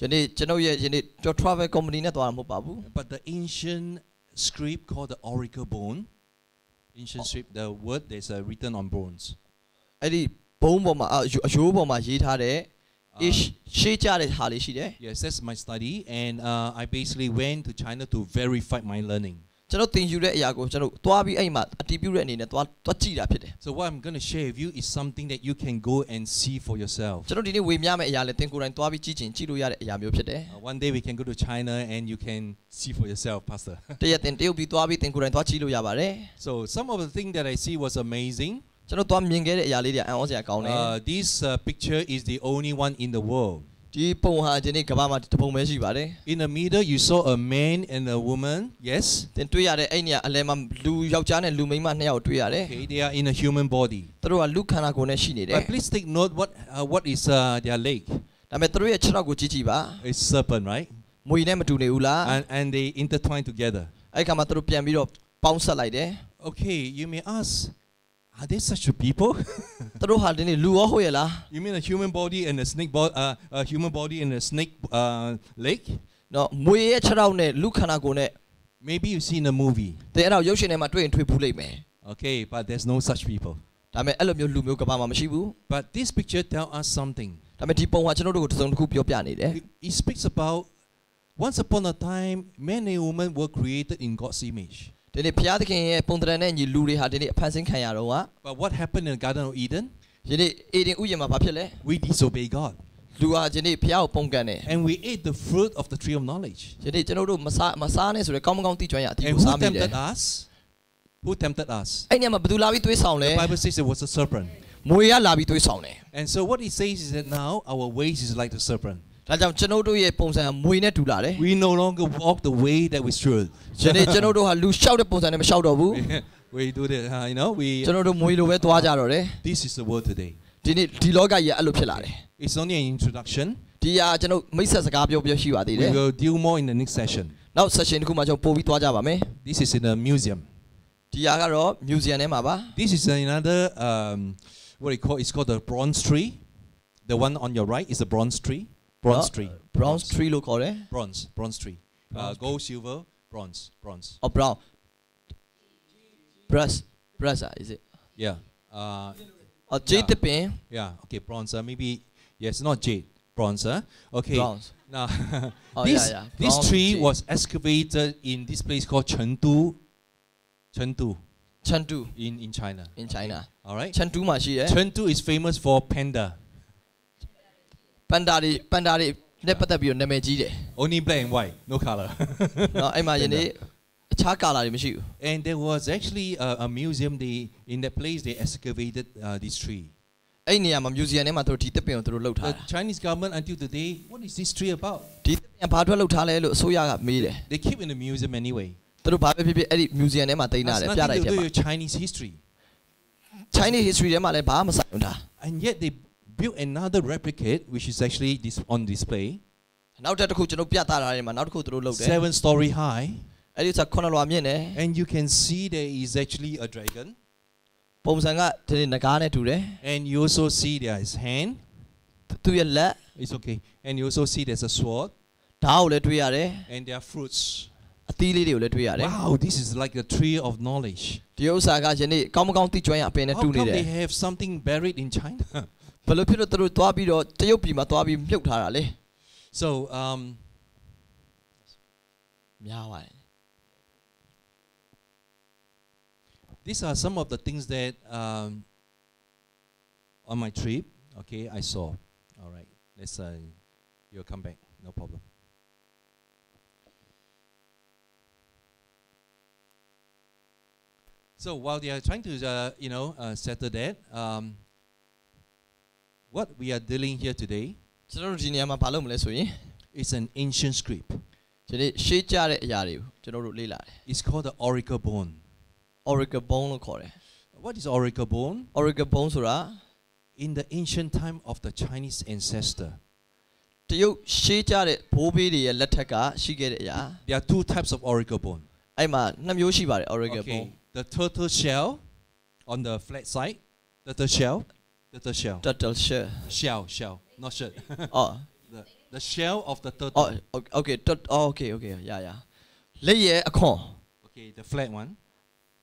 ယနေ့ကျွန်တော်ရဲ့ယနေ့ကျွန်တော် travel company နဲ့သွားတာမဟုတ်ပါဘူး but the ancient script called the oracle bone. Ancient script, the word there's uh, written on bronze. အဲ့ဒီ ဘုံပေါ်မှာအယိုအယိုးပေါ်မှာရေးထားတဲ့ Uh, ish ရှေးကြတဲ့ဟာလေးရှိတယ် yes, that's my study, and uh, I basically went to China to verify my learning. ကျွန်တော်သင်ယူတဲ့အရာကိုကျွန်တော်သွားပြီးအဲ့မှာအတည်ပြုတဲ့အနေနဲ့သွားသွားကြည့်တာဖြစ်တယ် So what I'm going to share with you is something that you can go and see for yourself. ကျွန်တော်ဒီနေ့ဝေမျှမယ့်အရာလည်းသင်ကိုယ်တိုင်သွားပြီးကြည့်ချင်ကြည့်လို့ရတဲ့အရာမျိုးဖြစ်တယ် Uh, one day we can go to China and you can see for yourself, Pastor. *laughs* တရက်သင်တရုတ်ပြည်သွားပြီးသင်ကိုယ်တိုင်သွားကြည့်လို့ရပါတယ် so some of the things that I see was amazing. ကျွန်တော်သွားမြင်ခဲ့တဲ့အရာလေးတွေအံ့ဩစရာကောင်းတယ် Uh, this uh, picture is the only one in the world. ဒီပုံဟာဒီနေ့ကမ္ဘာမှာတစ်ပုံပဲရှိပါတယ် In the middle, you saw a man and a woman. Yes. သင်တွေ့ရတဲ့အဲ့နေရာအလဲမှာလူယောက်ျားနဲ့လူမိန်းမနှစ်ယောက်တွေ့ရတယ် Okay, they are in a human body. သူတို့ကလူခန္ဓာကိုယ်နဲ့ရှိနေတယ် But please take note what uh, what is uh, their leg. ဒါပေမဲ့သူတို့ရဲ့ခြေထောက်ကိုကြည့်ကြည့်ပါ It's serpent, right? မွေနဲ့မတူနေဘူးလား And and they intertwine together. အဲ့ခါမှာသူတို့ပြန်ပြီးတော့ပေါင်းဆက်လိုက်တယ် Okay, you may ask, are there such a people? *laughs* သူတို့ဟာဒီနေ့လူရောဟုတ်ရဲ့လား you mean a human body and a snake body? Uh, a human body and a snake uh, leg? နော်မွေရဲ့ခြေထောက်နဲ့လူခန္ဓာကိုယ်နဲ့ Maybe you've seen a movie. သင်အဲ့တော့ရုပ်ရှင်ထဲမှာတွေ့ရင်တွေ့ဘူးလိမ့်မယ် Okay, but there's no such people. ဒါပေမဲ့အဲ့လိုမျိုးလူမျိုးကမ္ဘာမှာမရှိဘူး But this picture tells us something. ဒါပေမဲ့ဒီပုံဟာကျွန်တော်တို့ကိုတစ်စုံတစ်ခုပြောပြနေတယ် It, it speaks about once upon a time, men and women were created in God's image. ဒီနေ့ဘုရားသခင်ရဲ့ပုံသဏ္ဍာန်နဲ့ညီလူတွေဟာဒီနေ့အဖန်ဆင်းခံရတော့က But what happened in the Garden of Eden? ဒီနေ့အေဒင်ဥယျာဉ်မှာဘာဖြစ်လဲ We disobey God. လူဟာဒီနေ့ဘုရားကိုပုံကန်တယ် And we ate the fruit of the tree of knowledge. ဒီနေ့ကျွန်တော်တို့မစားမစားနဲ့ဆိုရယ်ကောင်းမကောင်းသိကြွရအတီး And ကို who စားမိတယ် tempted us? Who tempted us? အဲ့ညမှာဘယ်သူလာပြီးသွေးဆောင်လဲ The Bible says it was a serpent. မွေရလာပြီးသွေးဆောင်တယ် And so what it says is that now our ways is like the serpent. ဒါကြောင့်ကျွန်တော်တို့ရဲ့ပုံစံကမွေနဲ့တူလာတယ် We no longer walk the way that we should. ဒီနေ့ကျွန်တော်တို့ဟာလူလျှောက်တဲ့ပုံစံနဲ့မလျှောက်တော့ဘူး *laughs* we do that, uh, you know, we, ကျွန်တော်တို့မွေလိုပဲသွားကြတော့တယ် this is the word today. ဒီနေ့ဒီလောကကြီးကအဲ့လိုဖြစ်လာတယ် It's only an introduction. ဒီဟာကျွန်တော်မိတ်ဆက်စကားပြောပြရှိပါသေးတ We ယ် will deal more in the next session. နောက် session တစ်ခုမှကျွန်တော်ပို့ပြီးသွားကြပါမယ် This is in a museum. ဒီဟာကတော့ museum ထဲမှာပါ This is another, um, what you call, it's called the bronze tree. The one on your right is a bronze tree. Bronze No, tree. bronze tree လို့ခေါ်တယ် Bronze, bronze tree. Uh, Bronze gold, silver, bronze, bronze. or brown brass brass ah, is it Yeah. Uh, or jade Yeah. တပင် yeah. Okay, bronze. Uh, maybe yes, not jade. Bronze. Uh. Okay. bronze *laughs* Now, *laughs* Oh, this yeah, yeah. this Bronze tree jade. was excavated in this place called Chengdu. Chengdu ချန်တူ in in China. in China All right. ချန်တူမှာရှိတယ် Chengdu is famous for panda. pandari ပန်တာတွေပန်တာတွေနဲ့ပတ်သက်ပြီးတော့နာမည်ကြီးတယ် Only black and white no color. *laughs* နော်အဲ့မှာယနေ့အခြား color တွေမရှိဘူး And there was actually a, a museum they in that place they excavated uh, this tree. The Chinese government until today what is this tree about? They keep in the museum anyway. သူတို့ဘာပဲဖြစ်ဖြစ်အဲ့ဒီ museum with Chinese history. Chinese history And yet they built another replicate, which is actually this on display, နောက်တစ်ခုကျွန်တော်ပြသထားတယ်မှာနောက်တစ်ခုသူတို့လှုပ်တယ် seven story high, အဲ့ဒီဆိုခုနလွာမြင့်တယ် and you can see there is actually a dragon, ပုံစံကဒီနဂါးနဲ့တူတယ် and you also see there is hand. သူ့ရဲ့လက် It's okay, and you also see there's a sword, ဓာတ်ကိုလည်းတွေ့ရတယ် and there are fruits. အသီးလေးတွေကိုလည်းတွေ့ရတယ် Wow, this is like the tree of knowledge. ဒီဥစ္စာကယနေ့ကောင်းမကောင်းသိကျွမ်းရအပင်နဲ့ How တူနေ come တယ် they have something buried in China? *laughs* ဘယ်လိုဖြစ်လို့သူတို့သွားပြီးတော့တရုတ်ပြည်မှာသွားပြီးမြုပ်ထားတာလဲ so um, များပါတယ် these are some of the things that um, on my trip, okay, I saw. All right, let's uh, you'll come back, no problem. So while they are trying to, uh, you know, uh, settle that, um, what we are dealing here today ကျွန်တော်တို့ဒီနေရာမှာဘာလုပ်မလဲဆိုရင် is an ancient script. ဒီနေ့ရှေးကြတဲ့အရာတွေကိုကျွန်တော်တို့လေ့လာတယ် It's called the oracle bone. Oracle bone လို့ခေါ်တယ် What is oracle bone? Oracle bone ဆိုတာ In the ancient time of the Chinese ancestor, တရုတ်ရှေးကြတဲ့ဘိုးဘေးတွေရဲ့လက်ထက်ကရှိခဲ့တဲ့အရာ there are two types of oracle bone. အဲ့မှာနှစ်မျိုးရှိပါတယ် Oracle bone Okay, the turtle shell on the flat side, turtle shell, Turtle shell. Turtle shell. Shell, shell, not shirt. *laughs* oh. The, the shell of the turtle. Oh, okay. Tut oh, okay, okay. Yeah, yeah. Let ye a con. Okay, the flat one.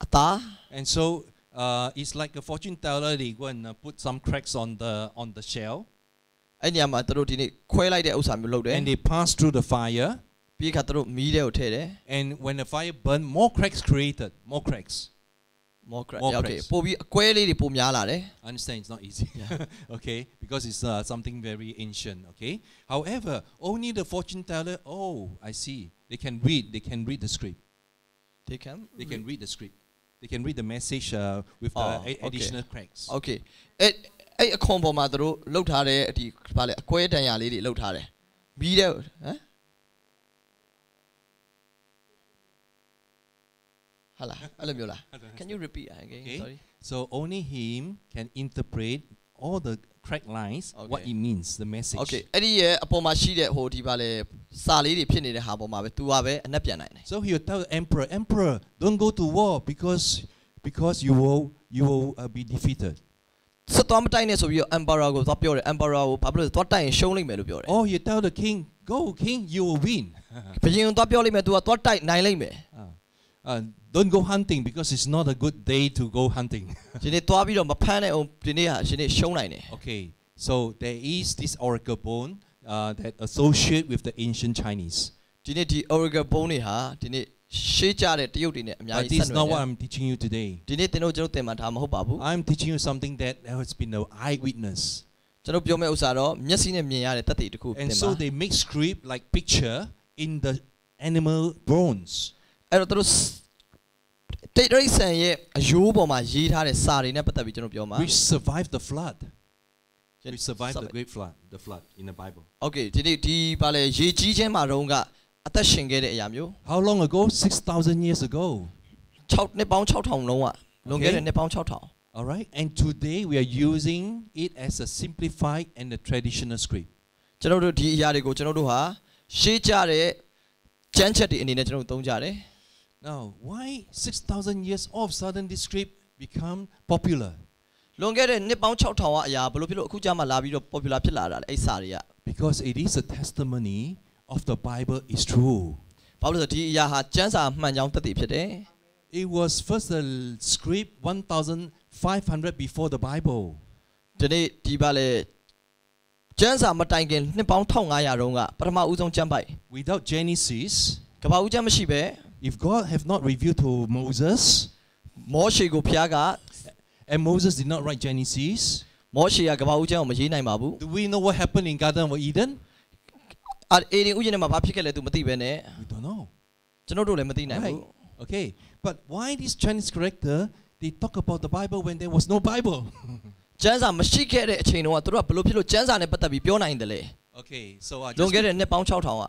Ata. And so uh, it's like a fortune teller. They go and uh, put some cracks on the on the shell. And they pass through the fire. And when the fire burn, more cracks created, more cracks. more crack More okay cracks. ပို့ပြီးအကွဲလေးတွေပိုများလာတယ် I understand it's not easy. Yeah. *laughs* *laughs* okay, because it's uh, something very ancient. Okay. However, only the fortune teller. Oh, I see. They can read. They can read the script. they can They can read the script. They can read the message uh, with the Oh, a- okay. additional cracks. okay အဲ့အဲ့အခွန်ပေါ်မှာသူတို့လှုပ်ထားတဲ့ဒီဗာလဲအကွဲတန်ရာလေးတွေလှုပ်ထားတယ်မီးတဲ့ဟမ် ဟာလားအဲ့လိုမျိုးလား Can you repeat again Okay. sorry So only him can interpret all the crack lines, what Okay. it means, the message. Okay အဲ့ဒီရဲ့အပေါ်မှာရှိတဲ့ဟိုဒီဗာလဲစာလေးတွေဖြစ်နေတဲ့ဟာပေါ်မှာပဲ तू ကပဲအနက်ပြန်နိုင်တယ် So he will tell the emperor, Emperor, don't go to war because because you will you will uh, be defeated. စစ်သွားမတိုက်နဲ့ဆိုပြီးတော့ emperor ကိုသွားပြောတယ် emperor ကိုဘာဖြစ်လို့လဲသွားတိုက်ရင်ရှုံးလိမ့်မယ်လို့ပြောတယ် Or you tell the king, go king, you will win. *laughs* ဘုရင်ကိုသွားပြောလိမ့်မယ် तू ကသွားတိုက်နိုင်လိမ့်မယ် Uh, uh, don't go hunting because it's not a good day to go hunting. ဒီနေ့သွားပြီးတော့မဖမ်းတဲ့အောင်ဒီနေ့ဟာဒီနေ့ရှုံးနိုင်တယ် *laughs* okay, so there is this oracle bone uh, that associate with the ancient Chinese. ဒီနေ့ဒီ Oracle bone တွေဟာဒီနေ့ရှေးကြတဲ့တရုတ်တွေနဲ့အများ But ကြီး this ဆက် is နွယ် not what တယ် I'm teaching you today. ဒီနေ့သင်တို့ကျွန်တော်သင်မှာဒါမဟုတ်ပါဘူး I'm teaching you something that has been an eyewitness. ကျွန်တော်ပြောမယ့်ဥစ္စာတော့မျက်စိနဲ့မြင်ရတဲ့သက်သေတစ်ခုသ And င် so ပါ they make script like picture in the animal bones. အဲ့တော့သူတို့ တိတ်ရိတ်ဆန်ရဲ့အယိုးပေါ်မှာရေးထားတဲ့စာတွေနဲ့ပတ်သက်ပြီးကျွန်တော်ပြောမှာ which survived the flood. Which survived the great flood, the flood in the Bible. Okay ဒီနေ့ဒီပါလေရေကြီးခြင်းမှာတော့ကအသက်ရှင်ခဲ့တဲ့အရာမျိုး How long ago? 6,000 years ago. 6နှစ်ပေါင်း6000လုံးကလွန်ခဲ့တဲ့နှစ်ပေါင်း6000 All right. And today we are using it as a simplified and a traditional script. ကျွန်တော်တို့ဒီအရာတွေကိုကျွန်တော်တို့ဟာရှေးကြတဲ့ကျမ်းချက်တွေအနေနဲ့ကျွန်တော်တို့သုံးကြတယ် Now, why 6,000 years all of a sudden this script become popular? လွန်ခဲ့တဲ့နှစ်ပေါင်း6000ကအရာဘယ်လိုဖြစ်လို့အခုကြမှာလာပြီးတော့ popular ဖြစ်လာတာလဲအဲ့စာတွေက Because it is a testimony of the Bible is true. ဘာလို့လဲဆိုတော့ဒီအရာဟာကျမ်းစာမှန်ကြောင်းတည်ဖြစ်တယ် It was first a script 1,500 before the Bible. ဒီနေ့ဒီပါလေကျမ်းစာမတိုင်ခင်နှစ်ပေါင်း1500တုန်းကပထမဦးဆုံးကျမ်းပိုက် Without Genesis, ကပ္ပဦးကျမ်းမရှိပဲ if God have not revealed to Moses, မောရှေကိုဖျားက and Moses did not write Genesis, မောရှေကကပ္ပဦးကျမ်းကိုမရေးနိုင်ပါဘူး do we know what happened in Garden of Eden? အာအေဒင်ဥယျာဉ်ထဲမှာဘာဖြစ်ခဲ့လဲသူမသိပဲနဲ့ We don't know. ကျွန်တော်တို့လည်းမသိနိုင်ဘူး Okay, but why this Chinese character? They talk about the Bible when there was no Bible. *laughs* ကျမ်းစာမရှိခဲ့တဲ့အချိန်တုန်းကသူတို့ကဘယ်လိုဖြစ်လို့ကျမ်းစာနဲ့ပတ်သက်ပြီးပြောနိုင်တယ်လဲ Okay, so uh, လွန် just ခဲ့တဲ့နှစ်ပေါင်း6000က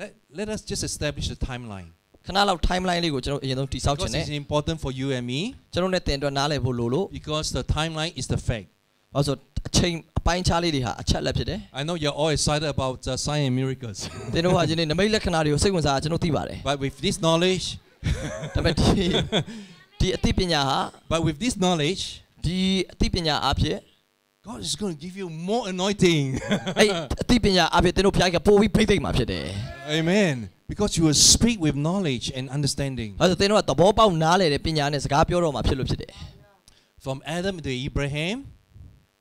let, let us just establish the timeline ခဏလောက် timeline လေးကိုကျွန်တော်အရင်ဆုံးတိဆောက်ချင် because တယ် it's important for you and me ကျွန်တော်နဲ့တင်အတွက်နားလည်ဖို့လိုလို့ because the timeline is the fact. ဘာလို့ဆိုအချိန်အပိုင်းခြားလေးတွေဟာအချက်လက်ဖြစ်တယ် I know you're all excited about uh, sign and miracles, *laughs* သင်တို့ဟာဒီနေ့နမိတ်လက္ခဏာတွေကိုစိတ်ဝင်စားတာကျွန်တော်သိပါတယ် but with this knowledge, *laughs* ဒါပေမဲ့ဒီဒီအသိပညာဟာ but with this knowledge, ဒီအသိပညာအဖြစ် God is going to give you more anointing. *laughs* အဲ့အသိပညာအဖြစ်သင်တို့ဖျားကပို့ပြီးဖိတ်သိမ့်မှာဖြစ်တယ် Amen. Because you will speak with knowledge and understanding. ဘာလို့သင်တို့ကသဘောပေါက်နားလည်တဲ့ပညာနဲ့စကားပြောတော့မှာဖြစ်လို့ဖြစ်တယ် From Adam to Abraham,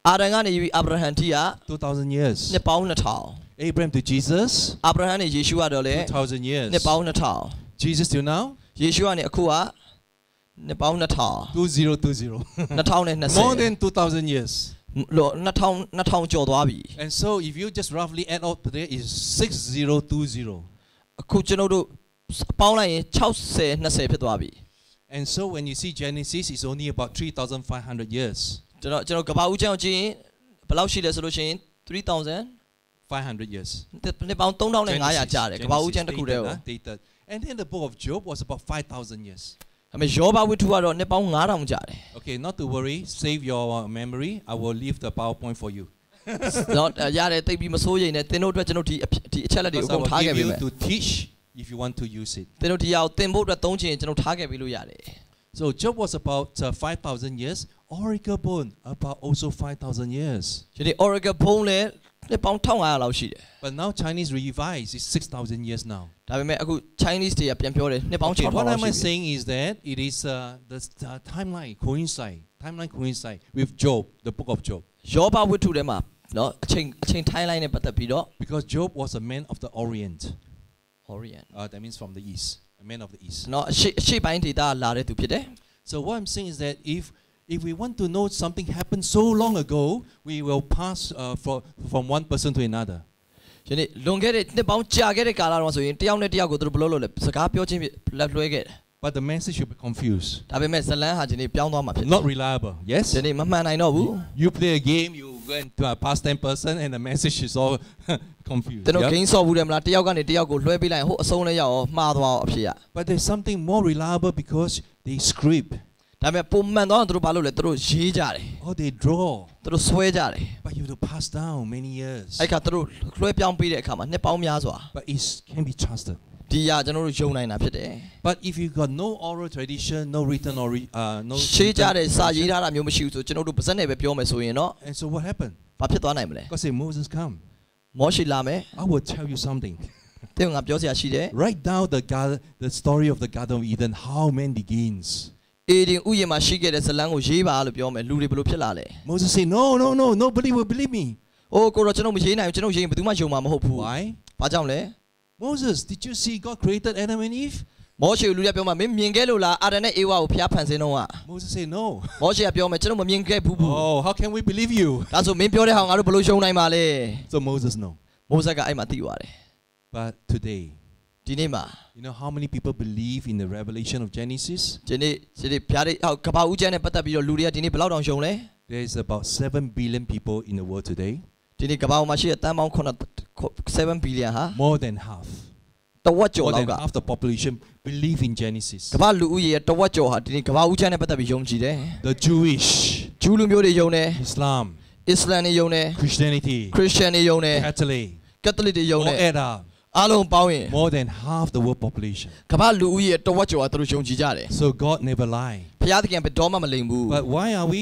အာဒံကနေပြီးအာဗြဟံထိက 2,000 *laughs* years. နှစ်ပေါင်း2000 Abraham to Jesus, အာဗြဟံနဲ့ယေရှုကတော့လေ 2,000 years. နှစ်ပေါင်း2000 Jesus till now, ယေရှုကနေအခုကနှစ်ပေါင်း2000 2020. 2020 More than 2,000 years. လို့2000 2000ကျော်သွားပြီ And so if you just roughly add up today is 6020. အခုကျွန်တော်တို့ပေါင်းလိုက်ရင်60 20ဖြစ်သွားပြီ And so when you see Genesis, it's only about 3,500 years. ကျွန်တော်ကျွန်တော်ကဘာဦးချောင်းကြည့်ရင်ဘယ်လောက်ရှိလဲဆိုလို့ရှိရင်3000 500 years. နှစ်ပေါင်း3500ကြာတယ်ကဘာဦးချမ်းတစ်ခုတည်းကို dated, huh? dated. And then the book of Job was about 5,000 years. အမေယောဘဝိထုကတော့နှစ်ပေါင်း9000ကြာတယ် Okay, not to worry. Save your uh, memory. I will leave the PowerPoint for you. *laughs* တော့ရတဲ့တိတ်ပြီးမဆိုးရင်လည်းသင်တို့အတွက်ကျွန်တော်ဒီဒီအချက်လက်တွေအကုန်ထားခဲ့ပေးမယ် to teach if you want to use it. So Job was about uh, 5,000 years. Oracle bone about also 5,000 years. ဒီ Oracle bone လည်းနှစ်ပေါင်း1500လောက်ရှိတယ် But now Chinese revised is 6000 years now. Chinese တွေကပြန်ပြောတယ်နှစ်ပေါင်း6000 What I'm saying is that it is uh, the timeline coincide timeline coincide with Job the book of Job. ယောဘဝိထုထဲမှာနော်အချိန်အချိန် timeline နဲ့ပတ်သက်ပြီးတော့ because Job was a man of the Orient. Orient Uh, that means from the east, a man of the east. နော်အရှိအရှိပိုင်းဒေတာလာတဲ့သူဖြစ်တယ် So what I'm saying is that if if we want to know something happened so long ago, we will pass uh, from from one person to another. ယနေ့လွန်ခဲ့တဲ့နှစ်ပေါင်းကြာခဲ့တဲ့ကာလတော့ဆိုရင်တယောက်နဲ့တယောက်ကိုသူတို့ဘယ်လိုလုပ်လဲစကားပြောချင်းလက်လွှဲခဲ့တယ် But the message should be confused, ဒါပေမဲ့ဇလန်းဟာဒီနေ့ပြောင်းသွားမှာဖြစ်တယ် not reliable. Yes. ဒီနေ့မမှန်နိုင်တော့ဘူး You play a game, you go into a past ten person, and the message is all *laughs* confused. ကျွန်တော် yeah? ဂိမ်းဆော့ဘူးတယ်မလားတယောက်ကနေတယောက်ကိုလွှဲပေးလိုက်ရင်ဟိုအဆုံးလေးရောက်ရောမှားသွားအောင်အဖြစ်ရ But there's something more reliable because they script ဒါပေမဲ့ပုံမှန်တော့သူတို့ဘာလုပ်လဲသူတို့ရေးကြတယ် or they draw. သူတို့ဆွဲကြတယ် But you have to pass down many years. အဲ့ခါသူတို့လွှဲပြောင်းပေးတဲ့အခါမှာနှစ်ပေါင်းများစွာ But it can be trusted. ဒီရကျွန်တော်တို့ယုံနိုင်တာဖြစ်တယ် But if you got no oral tradition, no written or uh, no ရှေးကြ written တဲ့စာရေး tradition, ထားတာမျိုးမရှိဘူးဆိုကျွန်တော်တို့ပါဇက်နဲ့ပဲပြောမယ်ဆိုရင်တော့ and so what happened? ဘာဖြစ်သွားနိုင်မလဲ God said, Moses, come. မောရှိလာမယ် I will tell you something. *laughs* တဲ့ငါပြောစရာရှိတယ် Write down the garden, the story of the Garden of Eden, how man begins. အေဒင်ဥယျာဉ်မှာရှိခဲ့တဲ့ဇလန်းကိုရေးပါလို့ပြောမယ်လူတွေဘယ်လိုဖြစ်လာလဲ Moses said, No, no, no, nobody will believe me. အိုးကိုတော့ကျွန်တော်မရေးနိုင်ဘူးကျွန်တော်ရေးရင်ဘယ်သူမှယုံမှာမဟုတ်ဘူး Why? ဘာကြောင့်လဲ Moses, did you see God created Adam and Eve? မောရှိကိုလူတွေပြောမှာမင်းမြင်ခဲ့လို့လားအာဒန်နဲ့အေဝါကိုဖျားဖန်ဆင်းတော့က Moses said, No. မောရှိကပြောမယ်ကျွန်တော်မမြင်ခဲ့ဘူးဘူး Oh, how can we believe you? ဒါဆိုမင်းပြောတဲ့ဟာငါတို့ဘယ်လိုယုံနိုင်မှာလဲ So Moses know. မိုးဆက်ကအဲ့မှာသိသွားတယ် But today, ဒီနေ့မှာ you know how many people believe in the revelation of Genesis? ဒီနေ့ဒီနေ့ဖျားတဲ့ဟောကဘာဦးကျန်းနဲ့ပတ်သက်ပြီးတော့လူတွေကဒီနေ့ဘယ်လောက်တောင်ယုံလဲ There is about 7 billion people in the world today. ဒီနေ့ကဘာမှာရှိတဲ့တန်ပေါင်း9 7 billion ဟာ More than half. တဝက်ကျော် More လော than က်က half the population believe in Genesis. ကဘာလူဦးရေရဲ့တဝက်ကျော်ဟာဒီနေ့ကဘာဦးကျန်းနဲ့ပတ်သက်ပြီးယုံကြည်တယ် The Jewish, ဂျူးလူမျိုးတွေယုံတယ် Islam, အစ္စလမ်တွေယုံတယ် Christianity, ခရစ်ယာန်တွေယုံတယ် Catholic, ကက်သလစ်တွေယုံ all တယ် add up. အားလုံးပေါင်းရင် more than half the world population. ကမ္ဘာလူဦးရေတဝက်ကျော်ကသူတို့ယုံကြည်ကြတယ် So God never lie. ဘုရားသခင်ဘယ်တော့မှမလိမ်ဘူး But why are we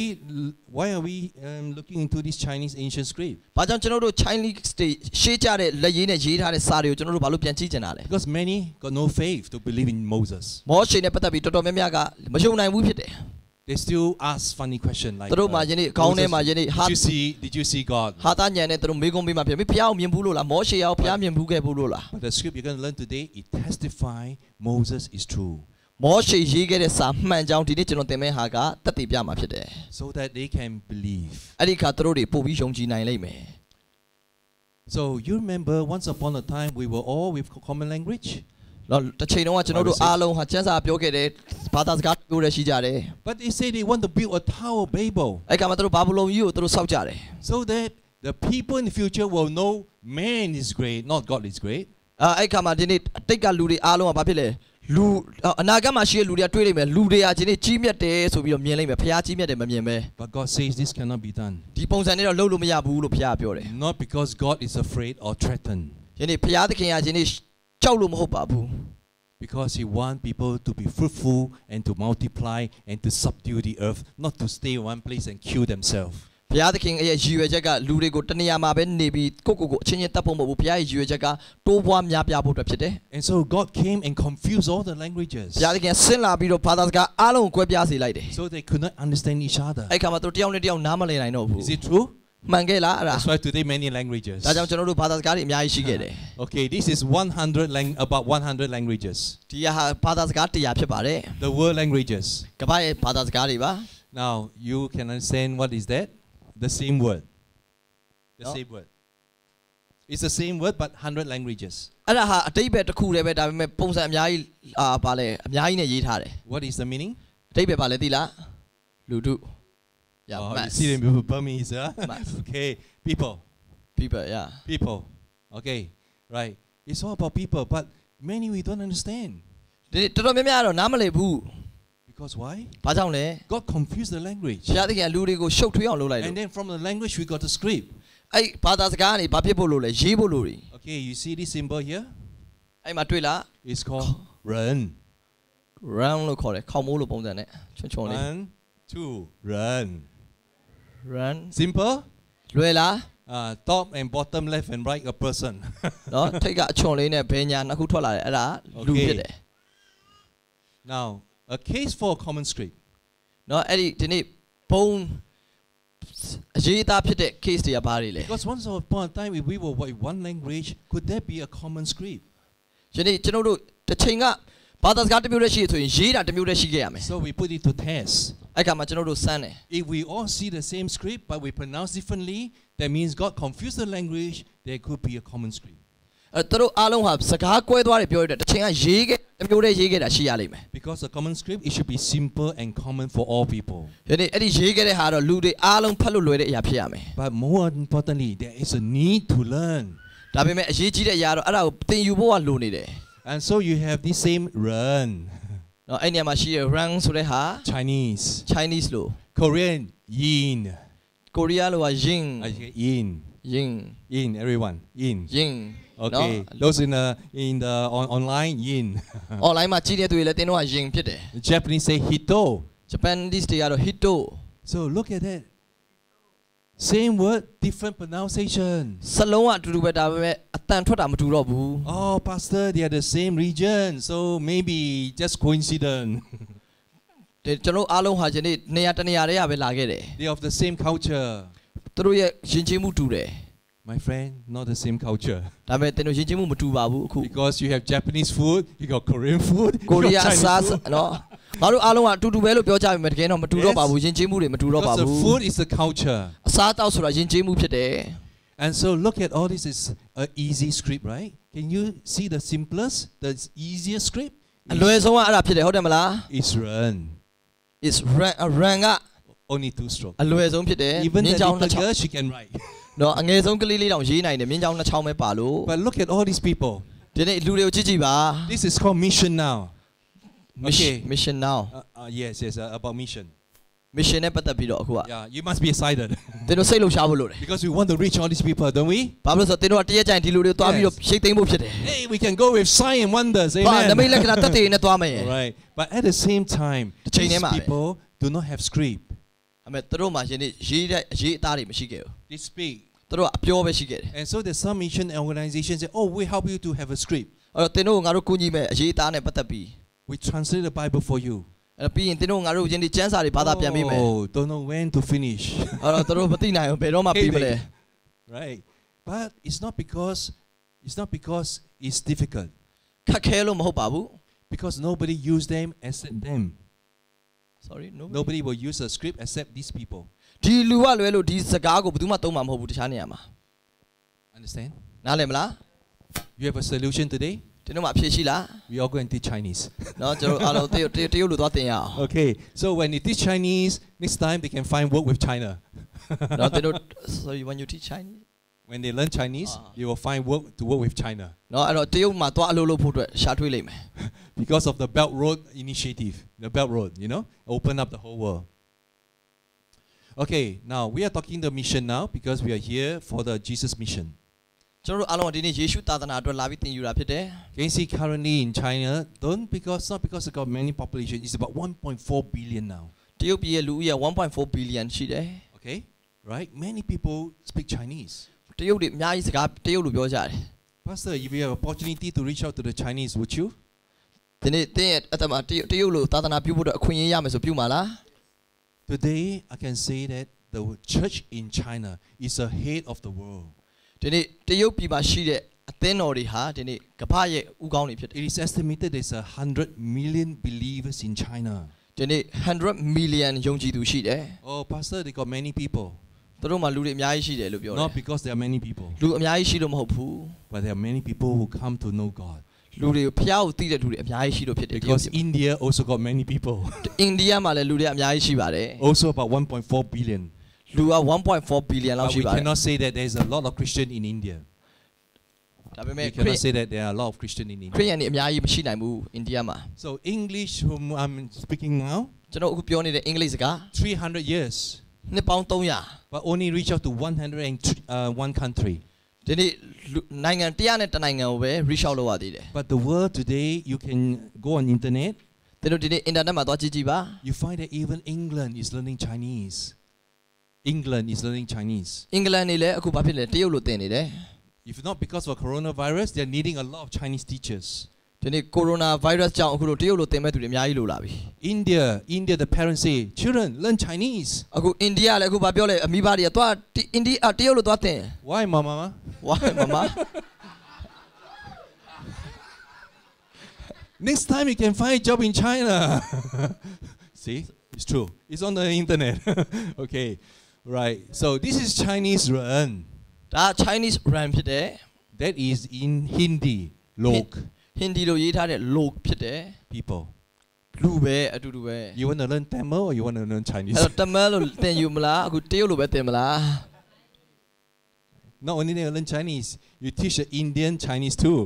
why are we um, looking into this Chinese ancient script? ။ဘာကြောင့်ကျွန်တော်တို့ Chinese state ရှေးကြတဲ့လက်ရေးနဲ့ရေးထားတဲ့စာတွေကိုကျွန်တော်တို့ဘာလို့ပြန်ကြည့်ကြတာလဲ Because many got no faith to believe in Moses. ။မောရှေနဲ့ပတ်သက်ပြီးတော်တော်များများကမယုံနိုင်ဘူးဖြစ်တယ် They still ask funny question like သူတို့မှယနေ့အကောင်းထဲမှာယနေ့ဟာ Did you see did you see God? ဟာတာညံနဲ့သူတို့မေကုံးပေးမှဖြစ်ပြီဘုရားကိုမြင်ဘူးလို့လားမောရှေရောဘုရားမြင်ဘူးခဲ့ဘူးလို့လား But the script you're going to learn today it testify Moses is true မောရှေရေးခဲ့တဲ့စာမှန်ကြောင်းဒီနေ့ကျွန်တော်သင်မဲ့ဟာကတက်တည်ပြမှာဖြစ်တယ် so that they can believe. ။အဲ့ဒီခါသူတို့တွေပို့ပြီးယုံကြည်နိုင်လိမ့်မယ် So you remember once upon a time we were all with common language? ။ နော်တစ်ချိန်တုန်းကကျွန်တော်တို့အားလုံးဟာကျမ်းစာပြောခဲ့တဲ့ဘာသာစကားပြောရရှိကြတယ် But they say they want to build a tower of Babel ။အဲ့ခါမှာသူတို့ဘာဘလုံကြီးကိုသူတို့စောက်ကြတယ် so that the people in the future will know man is great, not God is great. ။အဲ့အဲ့ခါမှာဒီနေ့အတိတ်ကလူတွေအားလုံးကဘာဖြစ်လဲလူအနာဂတ်မှာရှိတဲ့လူတွေကတွေးလိမ့်မယ်လူတွေကဒီနေ့ကြီးမြတ်တယ်ဆိုပြီးတော့မြင်လိမ့်မယ်ဘုရားကြီးမြတ်တယ်မမြင်ပဲ But God says this cannot be done. ဒီပုံစံနဲ့တော့လုပ်လို့မရဘူးလို့ဘုရားပြောတယ် Not because God is afraid or threatened, ယနေ့ဘုရားသခင်ကဒီနေ့ ကြောက်လို့မဟုတ်ပါဘူး because He wants people to be fruitful and to multiply and to subdue the earth, not to stay in one place and kill themselves. ဘုရားသခင်ရဲ့ရည်ရွယ်ချက်ကလူတွေကိုတနေရာမှာပဲနေပြီးကိုယ့်ကိုယ်ကိုအချင်းချင်းတတ်ဖို့မဟုတ်ဘူးဘုရားရဲ့ရည်ရွယ်ချက်ကတိုးပွားများပြားဖို့အတွက်ဖြစ်တယ် And so God came and confused all the languages ဘုရားသခင်ဆင်းလာပြီးတော့ဘာသာစကားအားလုံးကိုကွဲပြားစေလိုက်တယ် so they could not understand each other. အဲ့ခါမှာသူတို့တယောက်နဲ့တယောက်နားမလည်နိုင်တော့ဘူး Is it true? မှန်ခဲ့လားအဲ့ဒါ That's why today many languages. ဒါကြောင့်ကျွန်တော်တို့ဘာသာစကားတွေအများကြီးရှိခဲ့တယ် Okay, this is 100 lang- about 100 languages. ဒီဟာဘာသာစကား100ဖြစ်ပါတယ် The world languages. ကမ္ဘာရဲ့ဘာသာစကားတွေပါ Now you can understand what is that? The same word. The No. same word. It's the same word but 100 languages. အဲ့ဒါဟာအတိတ်ပဲတစ်ခုတည်းပဲဒါပေမဲ့ပုံစံအများကြီးအာဗာလဲအများကြီးနဲ့ရေးထားတယ် What is the meaning? အတိတ်ပဲဗာလဲသိလားလူတု Yeah, oh, you mass. see them with Burmese, huh? *laughs* Mass. okay, people, people yeah people. Okay, right. It's all about people, but many we don't understand. ဒီတော်တော်များများတော့နားမလည်ဘူး Because why? ဘာကြောင့်လဲ God confused the language. ဘုရားသခင်ကလူတွေကိုရှုပ်ထွေးအောင်လုပ်လိုက်လို့ And then from the language we got the script. အဲ့ဘာသာစကားကနေဘာဖြစ်ဖို့လို့လဲရေးဖို့လို့ Okay, you see this symbol here? အဲ့မှာတွေ့လား It's called run. run လို့ခေါ်တယ်ခေါင်းမိုးလို့ပုံစံနဲ့ချွန်ချွန်လေး One, two, run. run Simple? လွယ်လား Uh, top and bottom, left and right, a person. *laughs* နော်ထိတ်ကအချွန်လေးနဲ့ဘယ်ညာနှစ်ခုထွက်လာတယ်အဲ့ဒါလူ Okay. ဖြစ်တယ် now, a case for a common script. နော်အဲ့ဒီဒီနေ့ဘုံအရေးအသားဖြစ်တဲ့ case တွေကဘာတွေလဲ Because once upon a time, if we were with one language, could there be a common script? ယနေ့ကျွန်တော်တို့တစ်ချိန်ကဘာသာစကားတစ်မျိုးတည်းရှိရဆိုရင်ရေးတာတစ်မျိုးတည်းရှိခဲ့ရမယ် So we put it to test. အဲ့ခါမှာကျွန်တော်တို့စမ်းတယ် If we all see the same script, but we pronounce differently, that means God confused the language, there could be a common script. အဲ့သူတို့အားလုံးဟာစကားကွဲသွားတယ်ပြောရတဲ့တစ်ချိန်ကရေးခဲ့တစ်မျိုးတည်းရေးခဲ့တာရှိရလိမ့်မယ် Because the common script, it should be simple and common for all people. ယနေ့အဲ့ဒီရေးခဲ့တဲ့ဟာတော့လူတွေအားလုံးဖတ်လို့လွယ်တဲ့အရာဖြစ်ရမယ် But more importantly, there is a need to learn. ဒါပေမဲ့အရေးကြီးတဲ့အရာတော့အဲ့ဒါကိုသင်ယူဖို့ကလိုနေတယ် And so you have this same run. *laughs* နော်အဲ့နေရာမှာရှိရ run ဆိုတဲ့ဟာ Chinese, Chinese လို့ Korean, yin. ကိုရီးယားလိုက yin I say yin, yin yin, everyone, yin. yin Okay, those in the in the on, online, yin. *laughs* online မှာကြည့်တဲ့သူတွေလည်းသင်တော့ yin ဖြစ်တယ် The Japanese say hito. Japanese တွေကတော့ hito So look at that. Same word, different pronunciation. စလုံးကအတူတူပဲဒါပေမဲ့အတန်ထွက်တာမတူတော့ဘူး Oh, Pastor, they are the same region, so maybe just coincidence. *laughs* ဒီကျွန်တော်အားလုံးဟာဒီနေ့နေရာတစ်နေရာတည်းရပဲလာခဲ့တယ် they are of the same culture. သူတို့ရဲ့ယဉ်ကျေးမှုတူတယ် My friend, not the same culture. *laughs* ဒါပေမဲ့သင်တို့ယဉ်ကျေးမှုမတူပါဘူးအခု Because you have Japanese food, you got Korean food, you ကို got ရီးယား Chinese အစား food. နော် ငါတို့အားလုံးကအတူတူပဲလို့ပြောကြပေမဲ့တကယ်တော့မတူတော့ပါဘူးယဉ်ကျေးမှုတွေမတူတော့ပါ Because ဘူး the food is the culture. အစားအသောက်ဆိုတာယဉ်ကျေးမှုဖြစ်တယ် And so look at all this is an easy script, right? Can you see the simplest, the easiest script? အလွယ်ဆုံးကအဲ့ဒါဖြစ်တယ်ဟုတ်တယ်မလား Is run. is run run က Only two strokes. အလွယ်ဆုံးဖြစ်တယ် Even မြ the င်းချောင်း little နှစ်ချောင်း girl, she can write. နော်အငယ်ဆုံးကလေးလေးတောင်ရေးနိုင်တယ်မြင်းချောင်းနှစ်ချောင်းပဲပါလို့ But look at all these people. ဒီနေ့လူတွေကိုကြည့်ကြည့်ပါ This is called mission now. mission Okay. mission now Uh, uh, yes, yes, uh, about mission. mission နဲ့ပတ်သက်ပြီးတော့အခုက Yeah, you must be excited *laughs* သင်တို့စိတ်လှုပ်ရှားဖို့လိုတယ် because we want to reach all these people, don't we? ဘာဖြစ်လို့လဲဆိုတော့သင်တို့ကတရက်ကြိုင်ဒီလူတွေသွားပြီးတော့ Yes. ရှိတ်သိမ်းဖို့ဖြစ်တယ် Hey, we can go with sign and wonders. ဟာနမိတ် Amen. လက္ခဏာတက်တည်နဲ့သွားမယ် All *laughs* right. But at the same time, The chain these name, ah, people do not have script. အမေသူတို့မှယနေ့ရေးတဲ့အရေးအသားတွေမရှိခဲ့ဘူး They speak. သူတို့ကအပြောပဲရှိခဲ့တယ် And so there's some mission organizations say, oh, we help you to have a script. အဲ့တော့သင်တို့ကငါတို့ကူညီမယ်အရေးအသားနဲ့ပတ်သက်ပြီး We translate the Bible for you. အဲ့တော့ပြီးရင်သင်တို့ငါတို့ယင်းဒီကျမ်းစာတွေဘာသာပြန်ပေးမယ် Oh, don't know when to finish. *laughs* အဲ့တော့သူတို့မသိနိုင်ဘူးဘယ်တော့မှပြီးမလဲ right. But it's not because it's not because it's difficult. ခက်ခဲလို့မဟုတ်ပါဘူး Because nobody use them except them. sorry no Nobody will use a script except these people. ဒီလူကလွဲလို့ဒီစကားကိုဘယ်သူမှသုံးမှာမဟုတ်ဘူးတခြားနေရာမှာ Understand? နားလည်မလား You have a solution today? ကျွန်တော်မှာအဖြေရှိလား We all going to teach Chinese *laughs* နော်ကျွန်တော်အားလုံးတရုတ်တရုတ်လိုသွားသင်ရအောင် *laughs* Okay so when you teach Chinese next time they can find work with China. *laughs* နော်ကျွန်တော် sorry when you teach Chinese when they learn Chinese ah. they will find work to work with China. နော်အဲ့တော့တရုတ်မှာသွားအလုပ်လုပ်ဖို့အတွက်ရှာတွေ့လိမ့်မယ် Because of the Belt Road initiative the Belt Road you know open up the whole world. Okay, now we are talking the mission now because we are here for the Jesus mission. ကျွန်တော်တို့အားလုံးကဒီနေ့ယေရှုသာသနာအတွက်လာပြီးသင်ယူတာဖြစ်တယ် Can you see currently in China, don't because not because it got many population, it's about 1.4 billion now. တရုတ်ပြည်ရဲ့လူဦးရေ1.4 billion ရှိတယ် Okay, right? Many people speak Chinese. တရုတ်တွေအများကြီးစကားတရုတ်လူပြောကြတယ် Pastor, if you have opportunity to reach out to the Chinese, would you? ဒီနေ့သင်ရဲ့အတ္တမှာတရုတ်တရုတ်လူသာသနာပြုဖို့အတွက်အခွင့်အရေးရမယ်ဆိုပြုမှာလား Today, I can say that the church in China is the head of the world. ဒီနေ့တရုတ်ပြည်မှာရှိတဲ့အသင်းတော်တွေဟာဒီနေ့ကမ္ဘာရဲ့ဥကောင်းတွေဖြစ်တယ် It is estimated there's a hundred million believers in China. ဒီနေ့100 million ယုံကြည်သူရှိတယ် Oh, Pastor, they got many people. သူတို့မှာလူတွေအများကြီးရှိတယ်လို့ပြောတယ် Not because there are many people, လူအများကြီးရှိလို့မဟုတ်ဘူး but there are many people who come to know God. လူတွေဖျားကိုသိတဲ့လူတွေအများကြီးရှိလို့ဖြစ်တယ်တရုတ် Because ပြည် India also got many people. အိန္ဒိယမှာလည်းလူတွေအများကြီးရှိပါတယ် Also about 1.4 billion. လူက1.4 billion လောက် But ရှိ we ပါတယ် cannot say that there's a lot of Christian in India. ဒါပေမဲ့ We ခရစ် cannot say that there are a lot of Christian in ခရ India. စ်ယာန်တွေအများကြီးမရှိနိုင်ဘူးအိန္ဒိယမှာ So English, whom I'm speaking now, ကျွန်တော်အခုပြောနေတဲ့အင်္ဂလိပ်စကား 300 years, နှစ်ပေါင်း300 but only reach out to 101 country. ဒီနေ့လူနိုင်ငံ100နဲ့တနိုင်ငံကိုပဲ reach out လုပ်ရသေးတယ် But the world today, you can go on internet. သင်တို့ဒီနေ့ internet မှာသွားကြည့်ကြည့်ပါ You find that even England is learning Chinese. England is learning Chinese. အင်္ဂလန်နေလည်းအခုဘာဖြစ်လဲတရုတ်လိုသင်နေတယ် If not because of coronavirus, they're needing a lot of Chinese teachers. ဒီနေ့ corona virus ကြောင့်အခုလိုတရုတ်လိုသင်မဲ့သူတွေအများကြီးလိုလာပြီ India, India, the parents say, children, learn Chinese. အခုအိန္ဒိယလည်းအခုဘာပြောလဲအမိဘတွေကသွားအိန္ဒိယတရုတ်လိုသွားသင် Why, mama? ဝါမမ *laughs* Next time you can find a job in China. *laughs* See, it's true. It's on the internet. *laughs* okay, right. So this is Chinese run. ဒါ Chinese run ဖြစ်တယ် That is in Hindi, lok ဟင်ဒီလိုရေးထားတဲ့ log ဖြစ်တယ် people. လူပဲအတူတူပဲ You want to learn Tamil or you want to learn Chinese? အဲ့တော့တမန်လို့သင်ယူမလားအခုတရုတ်လိုပဲသင်မလား Not only they learn Chinese, you teach the Indian Chinese too.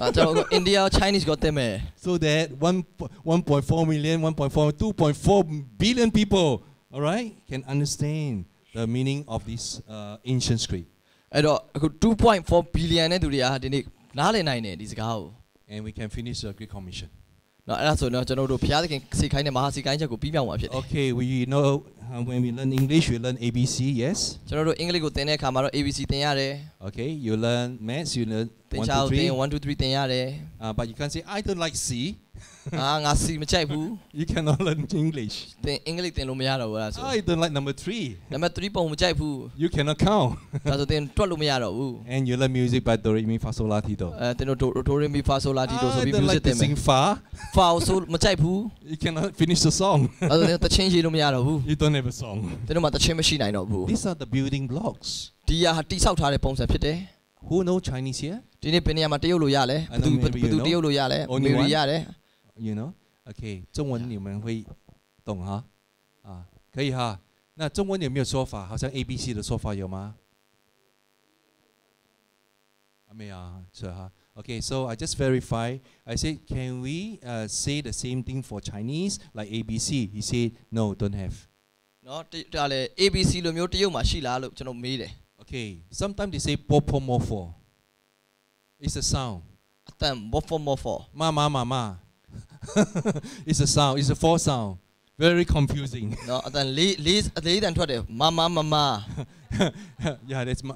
အဲကျွန်တော်အခုအိန္ဒိယ Chinese ကိုသင်မယ် So that one, 1.4 million, 1.4, 2.4 billion people, all right, can understand the meaning of this uh, ancient script. အဲ့တော့အခု2.4 billion နဲ့သူတွေကဒီနေ့နားလည်နိုင်တယ်ဒီစကားကို and we can finish the great commission. okay we know uh, when we learn english we learn abc yes? abc okay you learn maths you learn 1 2 3 1 but you can say i don't like c *laughs* အာငါစီမကြိုက်ဘူး You cannot learn English. သင်အင်္ဂလိပ်သင်လို့မရတော့ဘူးအဲ့ဒါဆို I don't like number 3. နံပါတ်3ပုံမကြိုက်ဘူး You cannot count. *laughs* ဒါဆိုသင်တွက်လို့မရတော့ဘူး And you learn music by Do Re Mi Fa Sol La Ti Do. အဲသင်တို့ဒိုဒိုရီမီဖာဆိုလာတီဒိုဆို I ပြီး don't music like သ to င်မယ် sing Fa. ဖာဆိုမကြိုက်ဘူး *laughs* You cannot finish the song. အဲ့ဒါသင်တချင်းရေးလို့မရတော့ဘူး You don't have a song. သင်တို့မှာတချင်းမရှိနိုင်တော့ဘူး These are the building blocks. ဒီဟာတိဆောက်ထားတဲ့ပုံစံဖြစ်တယ် Who know Chinese here? ဒီနေ့ဘယ်နေရာမှာတရုတ်လိုရလဲဘ I ယ်သူ know ဘယ် maybe သူ you know. တရုတ်လိုရလဲ Only မေရီ one? ရတယ် you know? OK，中文你们会懂哈？啊，可以哈。那中文有没有说法？好像 A、B、C 的说法有吗？没有，是哈。Okay, so I just verify. I said, can we uh, say the same thing for Chinese, like ABC? He said, no, don't have. နော်ဒါလေ ABC လိုမျိုးတရုတ်မှာရှိလားလို့ကျွန်တော်မေးတယ် Okay sometimes they say bopomofo It's a sound But morphomorph. Ma ma ma ma. *laughs* it's a sound. It's a four sound. Very confusing. နော်အတန်လေးလေးအသေးတန်ထွက်တယ်မမမမ yeah, that's my.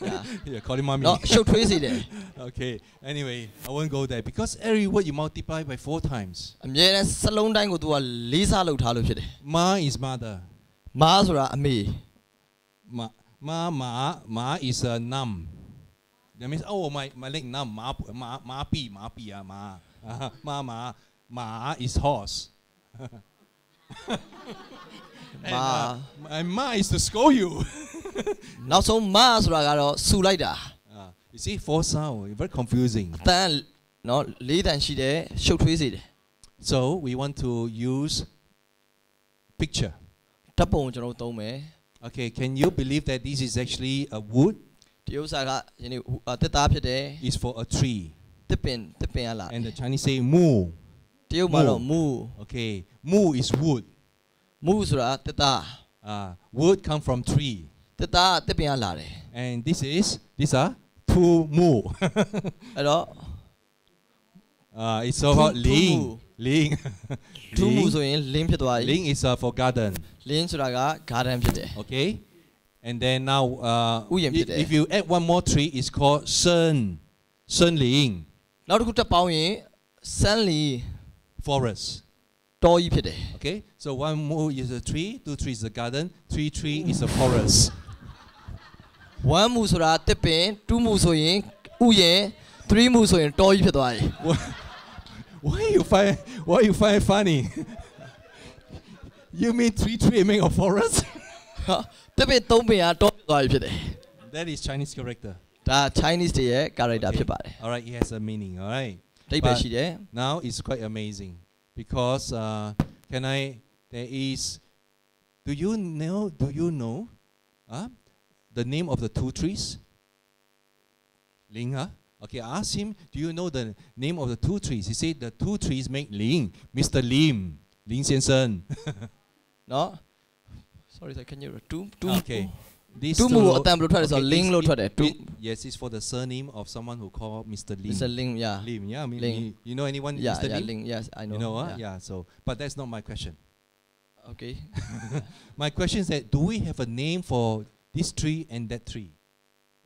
Yeah. *laughs* yeah, call him mommy. နော်ရှုပ်ထွေးစေတယ် *laughs* Okay. Anyway, I won't go there because every word you multiply by four times. အမြဲတမ်းစလုံးတိုင်းကို तू ကလေးစားလုပ်ထားလို့ဖြစ်တယ် Ma is mother. မားဆိုတာအမေ Ma ma ma ma is a num. That means oh my my leg numb. Ma ma ma pi ma pi ah ma. ma ma ma is horse. *laughs* မာ And my ma is to scold you. နောက်*laughs* ဆုံးမားဆိုတာကတော့ဆူလိုက်တာ Ah, you see, four sound, very confusing. အတန်နော်လေးတန်ရှိတယ်ရှုပ်ထွေးစေတယ် So we want to use picture. ဓာတ်ပုံကိုကျွန်တော်တို့သုံးမယ် Okay, can you believe that this is actually a wood? ဒီဥစ္စာကယနေ့တက်သားဖြစ်တယ် Is for a tree, တစ်ပင်တစ်ပင်ကလာ and the Chinese say mu. တရုတ်မှာတော့မူ Okay, mu is wood. မူဆိုတာတက်သား Ah, wood come from tree, တက်သားတစ်ပင်ကလာတယ် and this is these are two mu. *laughs* အဲ့တော့ Ah, it's so called Two- two ling. mu. Ling. *laughs* ထူးမူ Ling. ဆိုရင်လင်းဖြစ်သွားပြီ Ling is uh, for garden. လင်းဆိုတာက garden ဖြစ်တယ် Okay, and then now uh, Ui, em i- biết đấy. if you add one more tree, it's called sun. Sun ling နောက်တစ်ခုတက်ပေါင်းရင်ဆန်းလီ forest. တောကြီးဖြစ်တယ် Okay, so one more is a tree, two trees is a garden, three tree is a forest. *laughs* 1မူဆိုတာတစ်ပင်2မူဆိုရင်ဥယျာဉ်3မူဆိုရင်တောကြီးဖြစ်သွားပြီ Why you find why you find it funny? you mean three tree make a forest? *laughs* ဟာတစ်ပင်3ပင်ကတောဖြစ်သွားပြီဖြစ်တယ် that is Chinese character. ဒါ Chinese တွေရဲ့ character ဖြစ်ပါတယ် All right, it has a meaning. All right. But now it's quite amazing because uh, can I? There is. Do you know? Do you know? Uh, the name of the two trees. Ling. Okay, I asked him, do you know the name of the two trees? He said the two trees make Ling, Mr. Lim, Ling 先生. *laughs* no? Sorry, can you repeat? Okay. These 2မူ two- ကိုအတန်ဘယ်လိုထွက်လဲဆိုတော့ okay, link it's- လို့ထွက်တယ် it- 2 it- yes, it's for the surname of someone who called Mr. Lim. Mr. Ling yeah Lim, yeah. I mean, Ling. You, you know anyone yeah Mr. yeah Lim? Ling yes I know You know, huh? yeah. yeah. So, but that's not my question. okay *laughs* My question is that do we have a name for this tree and that tree?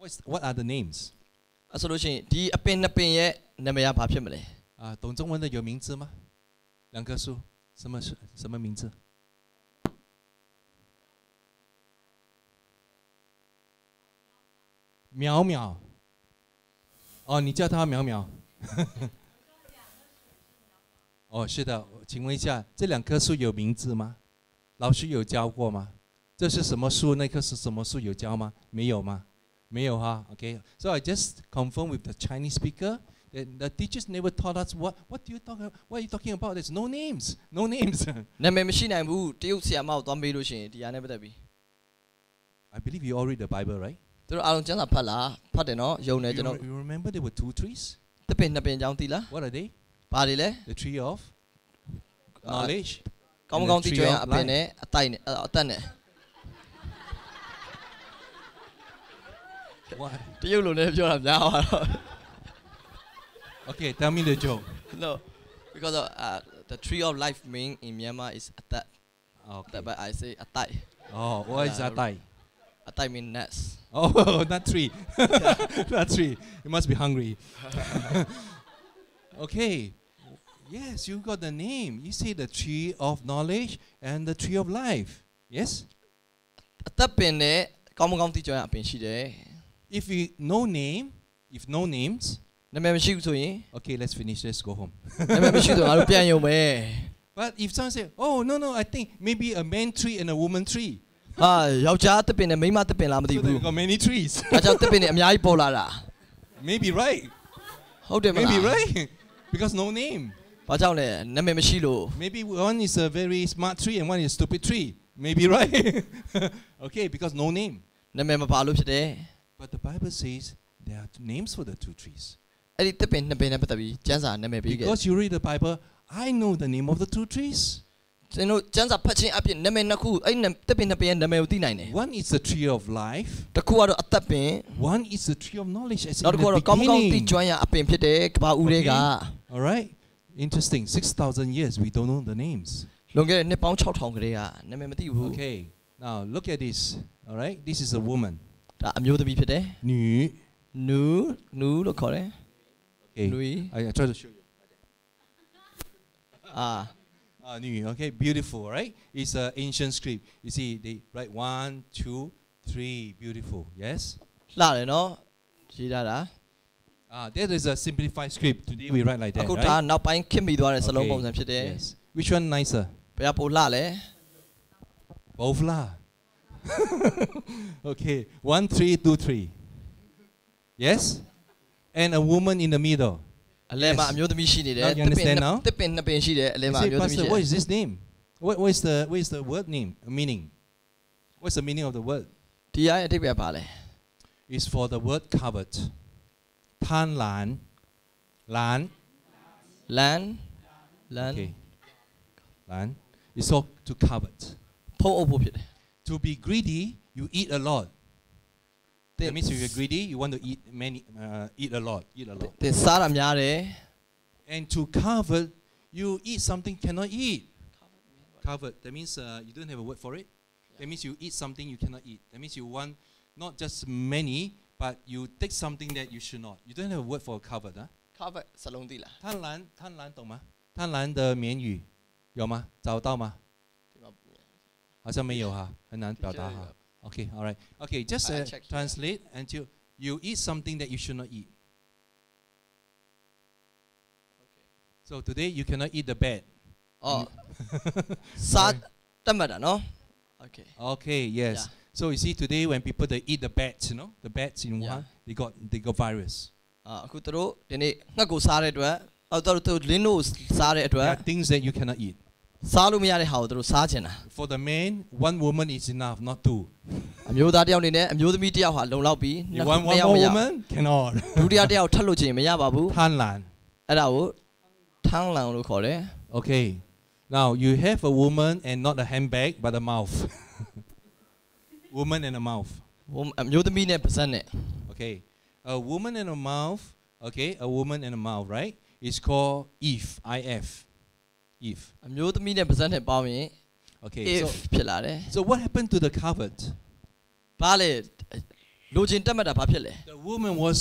What's, what are the names? အဲ့ဆိုလို့ရှိရင်ဒီအပင်နှစ်ပင်ရဲ့နာမည်ကဘာဖြစ်မလဲ 啊，懂中文的有名字吗？两棵树，什么是什么名字？ 淼淼。哦，你叫他淼淼。哦，是的，请问一下，这两棵树有名字吗？老师有教过吗？这是什么树？那棵是什么树？有教吗？没有吗？没有哈。Okay, so I just confirm with the Chinese speaker that the teachers never taught us what what do you talk about? What are you talking about? There's no names, no names. နာမည်မရှိနိုင်ဘူးတရုတ်ဆီယာမကိုသွားမေးလို့ရှိရင်ဒီဟာနဲ့ပတ်သက်ပြီး I believe you all read the Bible, right? သူတို့အားလုံးကျမ်းစာဖတ်လားဖတ်တယ်နော်ယုံတယ် You, ကျွန်တော် re- you remember there were two trees? တစ်ပင်နှစ်ပင်ကြောင်းသိလား What are they? ဘာတွေလဲ The tree of အာ knowledge. ကောင်းကောင်းသိကြရ And the အ tree of ပင်နဲ့အတိုက်နဲ့အသက်နဲ့ What? *laughs* တရုတ်လိုနဲ့ပြောတာများပါတော့ Okay, tell me the joke. no because of, uh, the tree of life mean in Myanmar is အသက် Okay. but I say အတိုက် Oh, what is Uh, A time in Ness. *laughs* Oh, *laughs* not three. *laughs* not three. You must be hungry. okay. Yes, you got the name. You see the tree of knowledge and the tree of life. Yes? If we no name, if no names, okay, let's finish. Let's go home. but if someone say, oh, no, no, I think maybe a man tree and a woman tree. ဟာယောက်ျားတစ်ပင်နဲ့မိန်းမတစ်ပင်လားမသိ So ဘူး they got many trees. ဒါကြောင့်တစ်ပင်တွေအများကြီးပေါ်လာတာ maybe right. ဟုတ်တယ်မလား Maybe right. because no name. ဘာကြောင့်လဲနာမည်မရှိလို့ Maybe one is a very smart tree and one is stupid tree. Maybe right. *laughs* okay, because no name. နာမည်မပါလို့ဖြစ်တယ် But the Bible says there are names for the two trees. အဲ့ဒီတစ်ပင်နှစ်ပင်နဲ့ပတ်သက်ပြီးကျမ်းစာနာမည်ပေးခဲ့ Because you read the Bible, I know the name of the two trees. ကျွန်တော်ကျမ်းစာဖတ်ခြင်းအပြင်နာမည်နှစ်ခုအဲ့နာတစ်ပင်နှစ်ပင်ရဲ့နာမည်ကိုသိနိုင်တယ် One is the tree of life. တစ်ခုကတော့အသက်ပင် One is the tree of knowledge. As နောက် in တစ်ခုက the တော့ကောင်းကောင်းသိ beginning. ကျွမ်းရအပင်ဖြစ်တယ်ကဘာဦးတွေက Okay. All right. Interesting. Six thousand years we don't know the names. လွန်ခဲ့တဲ့နှစ်ပေါင်း6000ကလေးကနာမည်မသိဘူး Okay. Now look at this. All right. This is a woman. ဒါအမျိုးသမီးဖြစ်တယ် Nu. နူးနူးလို့ခေါ်တယ် Okay. နူး I, I try to show you. အာ Ah, nu. Okay. Beautiful. Right. It's an ancient script. You see, they write one, two, three. Beautiful. Yes. လှတယ်နော်ရေးထားတာ Ah, that is a simplified script. Today we write like အခု that. ဒါ Right? နောက်ပိုင်းခင်ပြီးသွားတဲ့စလုံး Okay. ပုံစံဖြစ်တယ် Yes. Which one nicer? ဘယ်ကပိုလှလဲ Both lah. *laughs* okay. One, three, two, three. Yes. And a woman in the middle. အလဲမှာ Yes. အမျိုးသမီးရှိနေတယ် Now you understand now? တစ်ပင်နှစ်ပင်ရှိတယ်အလဲ You မှာ say, အမျိုးသမီး Pastor, ရှိတ what ယ် is this name? What, what is the what is the word name? uh, Meaning? What's the meaning of the word? ဒီရဲ့အတိတ်ပဲပါလဲ It's for the word covered. Tan lan. Lan. လန်လန် Okay. Lan. It's all to covet. ဖုံးအုပ်ဖို့ဖြစ်တယ် To be greedy, you eat a lot. သင် That means if you're greedy, you want to eat many, uh, eat a lot, eat a lot. သင်စားတာများတယ် And to cover, you eat something cannot eat. Covered. That means uh, you don't have a word for it. That means you eat something you cannot eat. That means you want not just many, but you take something that you should not. You don't have a word for covered. Huh? cover စလုံးသိလား 贪婪，贪婪懂吗？贪婪的缅语有吗？找到吗？ ဒီမှာ 好像没有哈，很难表达哈。 Okay, all right. Okay, just uh, translate here. until you eat something that you should not eat. Okay. So today you cannot eat the bed. Oh. *laughs* Sad Tamada, no? Okay. Okay, yes. Yeah. So you see today when people they eat the bats, you know, the bats in Wuhan, yeah. they got they got virus. Uh, yeah, things that you cannot eat. စားလို့မရတဲ့ဟာကိုသူတို့စားချင်တာ For the man, one woman is enough, not two. *laughs* အမျိုးသားတစ်ယောက်နေနဲ့အမျိုးသမီးတစ်ယောက်ဟာလုံလောက်ပြီး You နှစ် want နှစ် one ယောက် more မရ woman? Cannot. *laughs* ဒုတိယတစ်ယောက်ထပ်လို့ချင်ရင်မရပါဘူး Tan lan. အဲ့ဒါကိုထန်းလန်လို့ခေါ်တယ် Okay. Now you have a woman and not a handbag, but a mouth. *laughs* woman and a mouth. ဟိုအမျိုးသမီးနဲ့ပါဇက်နဲ့ Okay. A woman and a mouth. Okay. A woman and a mouth, right? It's called if. I F. If. အမျိုးသမီးနဲ့ပါဇက်နဲ့ပေါင်းရင် Okay. if So, ဖြစ်လာတယ် so what happened to the cupboard? ဘာလဲလိုချင်တက်မှတ်တာဘာဖြစ်လဲ The woman was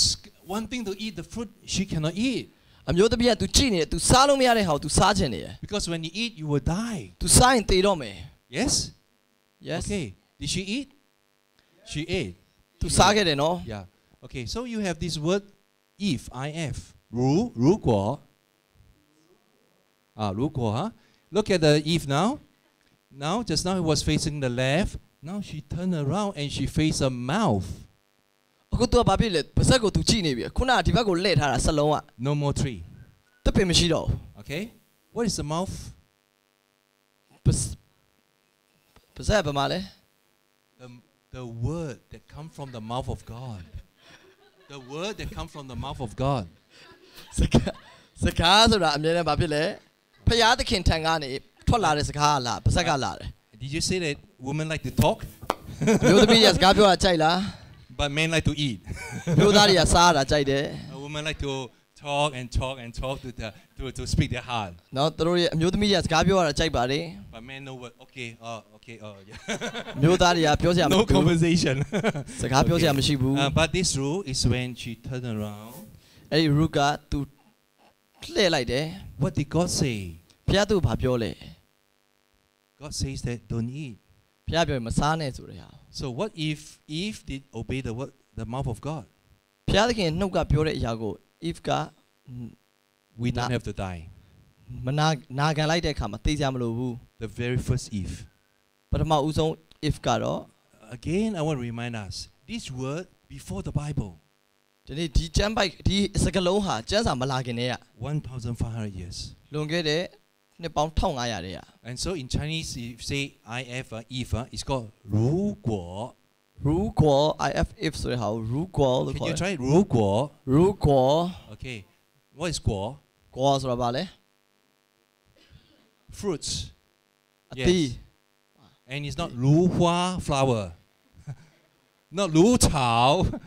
wanting to eat the fruit she cannot eat အမျိုးသမီးက तू ကြည့်နေတယ် तू စားလို့မရတဲ့ဟာကို तू စားချင်နေတယ် because when you eat, you will die. तू စားရင်သေတော့မယ် Yes. yes Okay. Did she eat? She ate. तू စားခဲ့တယ်နော် Yeah. Okay. So you have this word if. I F. 如如果 Ah, 如果 huh? Look at the if now. Now, just now it was facing the left. Now she turned around and she faced a mouth. အခု तू ကဘာဖြစ်လဲပါဇက်ကို तू ကြည့်နေပြီခုနကဒီဘက်ကိုလှည့်ထားတာစလုံးက No more tree. တက်ပင်မရှိတော့ဘူး Okay. What is the mouth? ပါဇပါဇက်ဘာမှလဲ The, the word that come from the mouth of God. The word that come from the mouth of God. စကားစကားဆိုတာအမြဲတမ်းဘာဖြစ်လဲ *laughs* ဖျားသခင်ထံကနေထွက်လာတဲ့စကားကလားပါဇက်ကလာတယ် Did you say that women like to talk, *laughs* အမျိုးသမီးတွေကစကားပြောတာကြိုက်လား but men like to eat? *laughs* အမျိုးသားတွေကစားတာကြိုက်တယ် A woman like to talk and talk and talk to the, to, to speak their heart. နော်သူတို့ရဲ့အမျိုးသမီးတွေကစကားပြောတာကြိုက်ပါတယ် But men know what. Okay. Oh, okay. Oh, yeah. *laughs* အမျိုးသားတွေကပြောစရာမ no လိုဘူး conversation. စကားပြောစရာမရှိဘူး Uh, but this rule is when she turned around. အဲ့ဒီ root က तू လှည့်လိုက်တယ် What did God say? ဖျားသူဘာပြောလဲ God says that don't eat. ဖျားပြောရင်မစားနဲ့ဆိုတဲ့ဟာ So what if Eve did obey the word, the mouth of God? ဖျားသခင်နှုတ်ကပြောတဲ့အရာကို if က We don't Nah. have to die. မနာနာခံလိုက်တဲ့အခါမှာသိကြမလို့ဘူး The very first Eve. ပထမဦးဆုံး if ကတော့ Again, I want to remind us this word before the Bible, ဒီနေ့ဒီကျမ်းပိုက်ဒီစကလုံးဟာကျမ်းစာမလာခင်တည်းက 1,500 years. လွန်ခဲ့တဲ့နှစ်ပေါင်း1500တည်းက And so in Chinese, if you say if, uh, if, uh, it's called 如果. 如果 if if ဆိုတဲ့ဟာကို如果လို့ Can ခေါ် you တယ် try 如果?如果 Okay. What is 果?果ဆိုတာဘာလဲ Fruits. သီး And it's not 芦花 flower. not 芦草.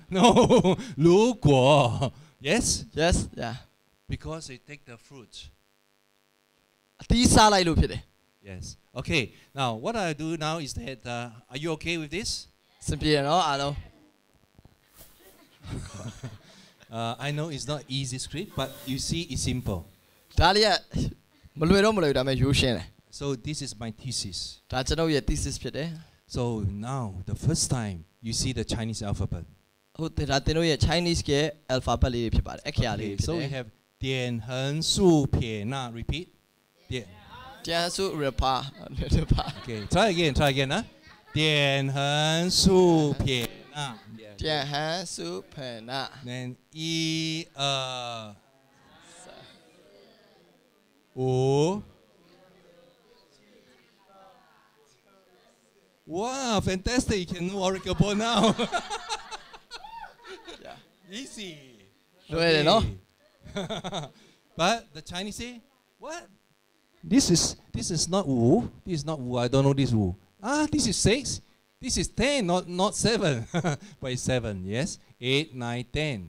No. 芦果. Yes? yes yeah Because they take the fruit. အသီးစားလိုက်လို့ဖြစ်တယ် Yes. Okay. Now, what I do now is that, uh, are you okay with this? စင်ပြေနော်အားလုံး *laughs* Uh, I know it's not easy script, but you see it's simple. ဒါလေးကမလွယ်တော့မလွယ်ဘူးဒါပေမဲ့ရိုးရှင်းတယ် So this is my thesis. ဒါကျွန်တော်ရဲ့ thesis ဖြစ်တယ် So now, the first time you see the Chinese alphabet. ဟုတ်တယ်ဒါသင်တို့ရဲ့ Chinese ရဲ့ alphabet လေးတွေဖြစ်ပါတယ်အခရာလေး Okay, တွေဖြစ် so တ we ယ် have 点横竖撇捺 repeat. 点 ကျန်စု repa *laughs* repa Okay, try again, try again, huh? 点横竖撇捺 Yeah. ကျန်ဟန်စုဖန်နာ Then 一二五。 Wow, fantastic. You can worry about now. *laughs* yeah. Easy. Okay. No? *laughs* but the Chinese say, what? This is this is not Wu. This is not Wu. I don't know this Wu. Ah, this is six. This is ten, not not seven. *laughs* but it's seven, yes? Eight, nine, ten.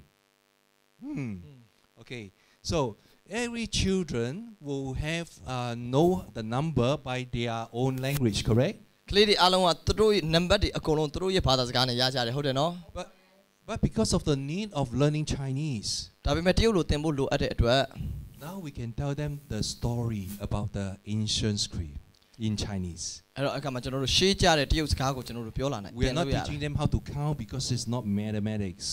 Hmm. Okay. So every children will have uh, know the number by their own language, correct? ကလေးတွေအားလုံးကသူတို့ရဲ့ number တွေအကုန်လုံးသူတို့ရဲ့ဘာသာစကားနဲ့ရကြတယ်ဟုတ်တယ်နော် But but because of the need of learning Chinese, ဒါပေမဲ့တရုတ်လိုသင်ဖို့လိုအပ်တဲ့အတွက် now we can tell them the story about the ancient script in Chinese. အဲ့တော့အခါမှာကျွန်တော်တို့ရှေးကြတဲ့တရုတ်စကားကိုကျွန်တော်တို့ပြောလာနိုင် We သ are င် not လို့ရတယ် teaching them how to count because it's not mathematics.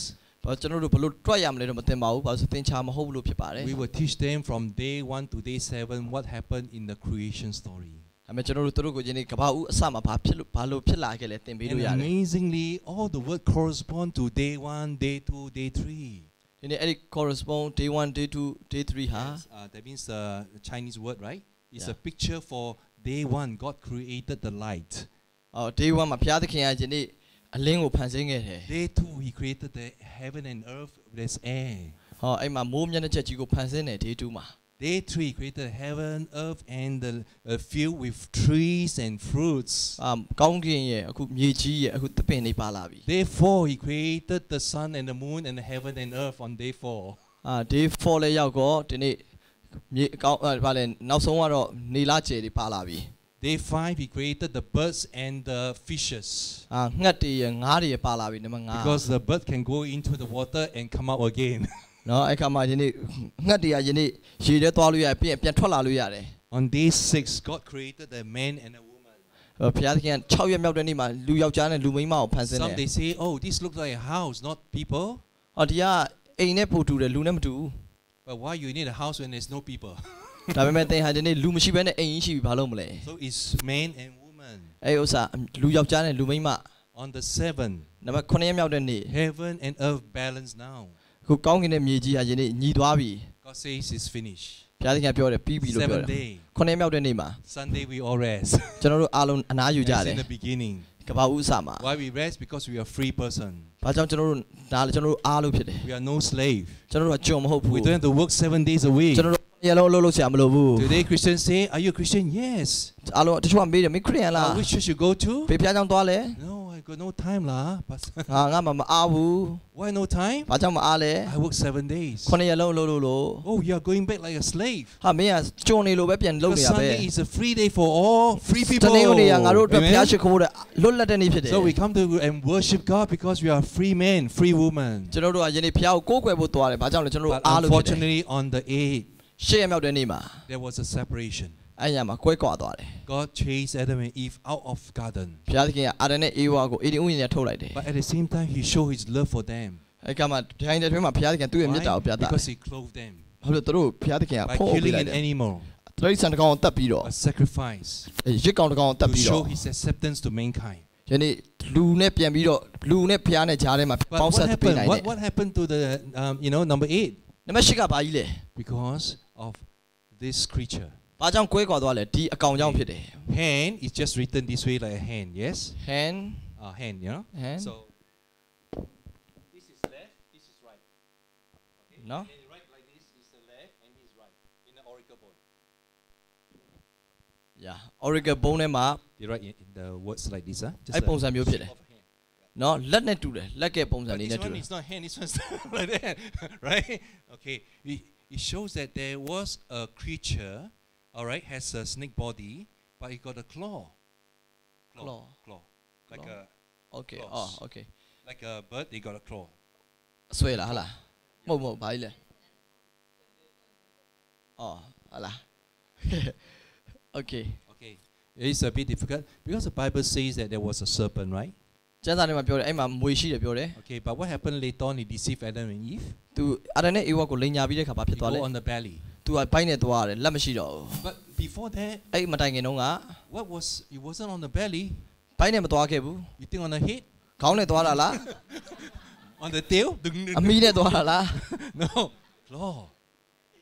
ဘာလို့ကျွန်တော်တို့ဘယ်လိုတွက်ရမလဲတော့မသိပါဘူးဘာလို့ဆိုသင်ချာမဟုတ်ဘူးလို့ဖြစ်ပါတယ် We will teach them from day one to day seven what happened in the creation story. ဒါပေမဲ့ကျွန်တော်တို့သူတို့ကိုယနေ့ကဘာဦးအစမှာဘာဖြစ်လို့ဘာလို့ဖြစ်လာခဲ့လဲသင်ပေး And လို့ရတယ် amazingly, all the word correspond to day one, day two, day three. ဒီနေ့အဲ့ဒီ correspond day 1 day 2 day 3ဟာ Yes, uh, that means the Chinese word, right? It's Yeah. a picture for day one. God created the light. အော် day 1မှာဘုရားသခင်ကယနေ့အလင်းကိုဖန်ဆင်းခဲ့တယ် Day two, He created the heaven and earth. There's air. ဟောအဲ့မှာမိုးမျက်နှာချက်ကြီးကိုဖန်ဆင်းတယ် day 2မှာ Day three, He created heaven, earth, and the uh, field with trees and fruits. အာကောင်းကင်ရဲ့အခုမြေကြီးရဲ့အခုသစ်ပင်တွေပါလာပြီ Day four, He created the sun and the moon and the heaven and earth on day four. အာ day 4လဲရောက်တော့ဒီနေ့မြေအကောင်းအာဗာလဲနောက်ဆုံးကတော့နေလာကျယ်တွေပါလာပြီ Day five, He created the birds and the fishes. အာငှက်တွေရဲ့ငါးတွေရဲ့ပါလာပြီနံပါတ်5 Because the bird can go into the water and come out again. *laughs* နော်အဲ့ခါမှာယနေ့ငှက်တွေကယနေ့ရေထဲသွားလို့ရတယ်ပြီးရင်ပြန်ထွက်လာလို့ရတယ် On day six, God created a man and a woman. ဘုရားသခင်က6ရက်မြောက်တဲ့နေ့မှာလူယောက်ျားနဲ့လူမိန်းမကိုဖန်ဆင်းတ Some ယ် they say, oh, this looks like a house, not people. ဟောဒီကအိမ်နဲ့ပို့တူတယ်လူနဲ့မတူဘူး But why you need a house when there's no people? *laughs* ဒါပေမဲ့သင်ဟာဒီနေ့လူမရှိဘဲနဲ့အိမ်ကြီးရှိပြီဘာလို့မလဲ So it's man and woman. အဲ့ဥစ္စာလူယောက်ျားနဲ့လူမိန်းမ On the seven, နံပါတ်9ရက်မြောက်တဲ့နေ့ heaven and earth balance now. ခုကောင်းကင်နဲ့မြေကြီးဟာယနေ့ညီသွားပြီ God says it's finished. ဘုရားသခင်ကပြောတယ်ပြီးပြီလို့ပြော Seven တယ် day, 9ရက်မြောက်တဲ့နေ့မှာ Sunday we all rest. ကျွန်တော်တို့အားလုံးအနားယူကြ As တယ် in the beginning. ကဘာဦးစာမှာ Why we rest? Because we are free person. ဘာကြောင့်ကျွန်တော်တို့ဒါလည်းကျွန်တော်တို့အားလို့ဖြစ်တယ် We are no slave. ကျွန်တော်တို့ကကြုံမဟုတ်ဘူး We don't have to work seven days a week. ကျွန်တော်တို့ရလုံးအလုပ်လုပ်ဆရာမလိုဘူး Today Christians say, are you a Christian? Yes. အားလုံးတချို့ကမေးတယ်မင်းခရစ်ယာန်လား Uh, which church you go to? ဖေဖျားကြောင့်သွားလဲ No, I got no time lah. But ငါငါမမအားဘူး *laughs* why no time? ဘာကြောင့်မအားလဲ I work seven days. ခုနှစ်ရက်လုံးလုပ်လို့လို့ Oh, you are going back like a slave. ဟာမင်းကကြုံနေလို့ပဲပြန်လုပ် Because နေရပဲ Sunday is a free day for all free တ people. နေ့နေ့ကငါတို့အတွက်ဘုရား Amen? ရှိခိုးတဲ့လွတ်လပ်တဲ့နေ့ဖြစ်တယ် So we come to and worship God because we are free men, free women. ကျွန်တော်တို့ကယနေ့ဘုရားကိုကိုးကွယ်ဖို့သွားတယ်ဘာကြောင့်လဲကျွန်တော်တို့ But အားလို့ဖြစ်တယ် unfortunately, on the 8th, ရှေ့ရက်မြောက်တဲ့နေ့မှာ there was a separation. အဲ့ညမှာကွဲကွာသွားတယ် God chased Adam and Eve out of garden. ဘုရားသခင်ကအာရနဲ့အေဝါကိုအေဒင်ဥယျာဉ်ထဲထုတ်လိုက်တယ် But at the same time, He showed His love for them. အဲ့ကမှဒီတိုင်းတဲ့တွင်မှာဘုရားသခင်သူ့ရဲ့မြတ်တာကိုပြ Why? သတယ် Because He clothed them ဟုတ်လို့သူတို့ဘုရားသခင်က by ဖုံးပေး killing လိုက် an တယ် animal, တရိษံတစ်ကောင်ကိုတတ်ပြီးတော့ a sacrifice, ရစ်ကောင်တစ်ကောင်ကိုတတ် to ပြီး show တော့ His acceptance to mankind. ယနေ့လူနဲ့ပြန်ပြီးတော့လူနဲ့ဘုရားနဲ့ကြားထဲမှာ But ပေါင်း what ဆက်ပေး happened? နိုင်တယ် What, what happened to the, um, you know, number eight? နံပါတ်၈ကဘာကြီးလဲ Because of this creature. ဘာကြောင့်ကွဲကွာသွားလဲဒီအကောင်ကြောင့်ဖြစ်တယ် Hand is just written this way like a hand, yes? hand Uh, hand, you know? hand So, this is left, this is right. Okay? No. And right like this is the left and this is right in the oracle board. yeah oracle ဘုံထဲမှာ They write in, in the words like this, huh? အဲ့ a ပုံစံမျိုးဖြစ်တယ် shape of a hand. နော်လက်နဲ့တူတယ်လက်ကဲပုံစံ But လေး this နဲ့တူ one တယ် is not hand, this one's *laughs* like that, *laughs* right? Okay, it, it shows that there was a creature, all right, has a snake body, but it got a claw. Claw. Claw. Like Claw. a okay Claws. အော် okay like a bird, they got a claw. ဆွဲလားဟလားမဟုတ်မဟုတ်ဘာကြီးလဲအော်ဟလား *laughs* okay Okay. It's a bit difficult because the Bible says that there was a serpent, right? ကျမ်းစာထဲမှာပြောတယ်အဲ့မှာမွေရှိတယ်ပြောတယ် Okay, but what happened later on? He deceived Adam and Eve. သူအာရနဲ့အေဝါကိုလိန်ညာပြီးတဲ့ခါဘာဖြ He စ်သွားလဲ go on the belly. သူကဘိုင်းနဲ့သွားရတယ်လက်မရှိတော့ဘူး But before that, အဲ့မတိုင်ခင်တုန်းက what was? It wasn't on the belly. ဘိုင်းနဲ့မသွားခဲ့ဘူး You think on the head, ခေါင်းနဲ့သွားတာလား *laughs* on the tail? Dung, dung, အ dung. မီးနဲ့သွားတာလား *laughs* No, claw.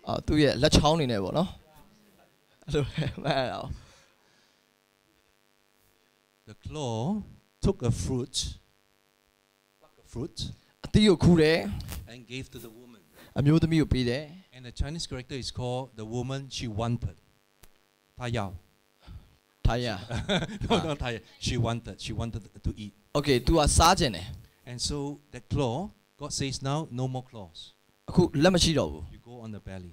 အော်သူရဲ့လက်ချောင်းနေနဲ့ပေါ့နော်အ*laughs* ဲ့လိုပဲမှန်တော့ The claw took a fruit, plucked a fruit, အသီးကိုခူးတယ် and gave to the woman. အမျိုးသမီးကိုပေးတယ် And the Chinese character is called the woman she wanted. Taya. Taya. *laughs* no, ah. not Taya. She wanted. She wanted to eat. Okay, tu asajene. And so the claw, God says now, no more claws. You go on the belly.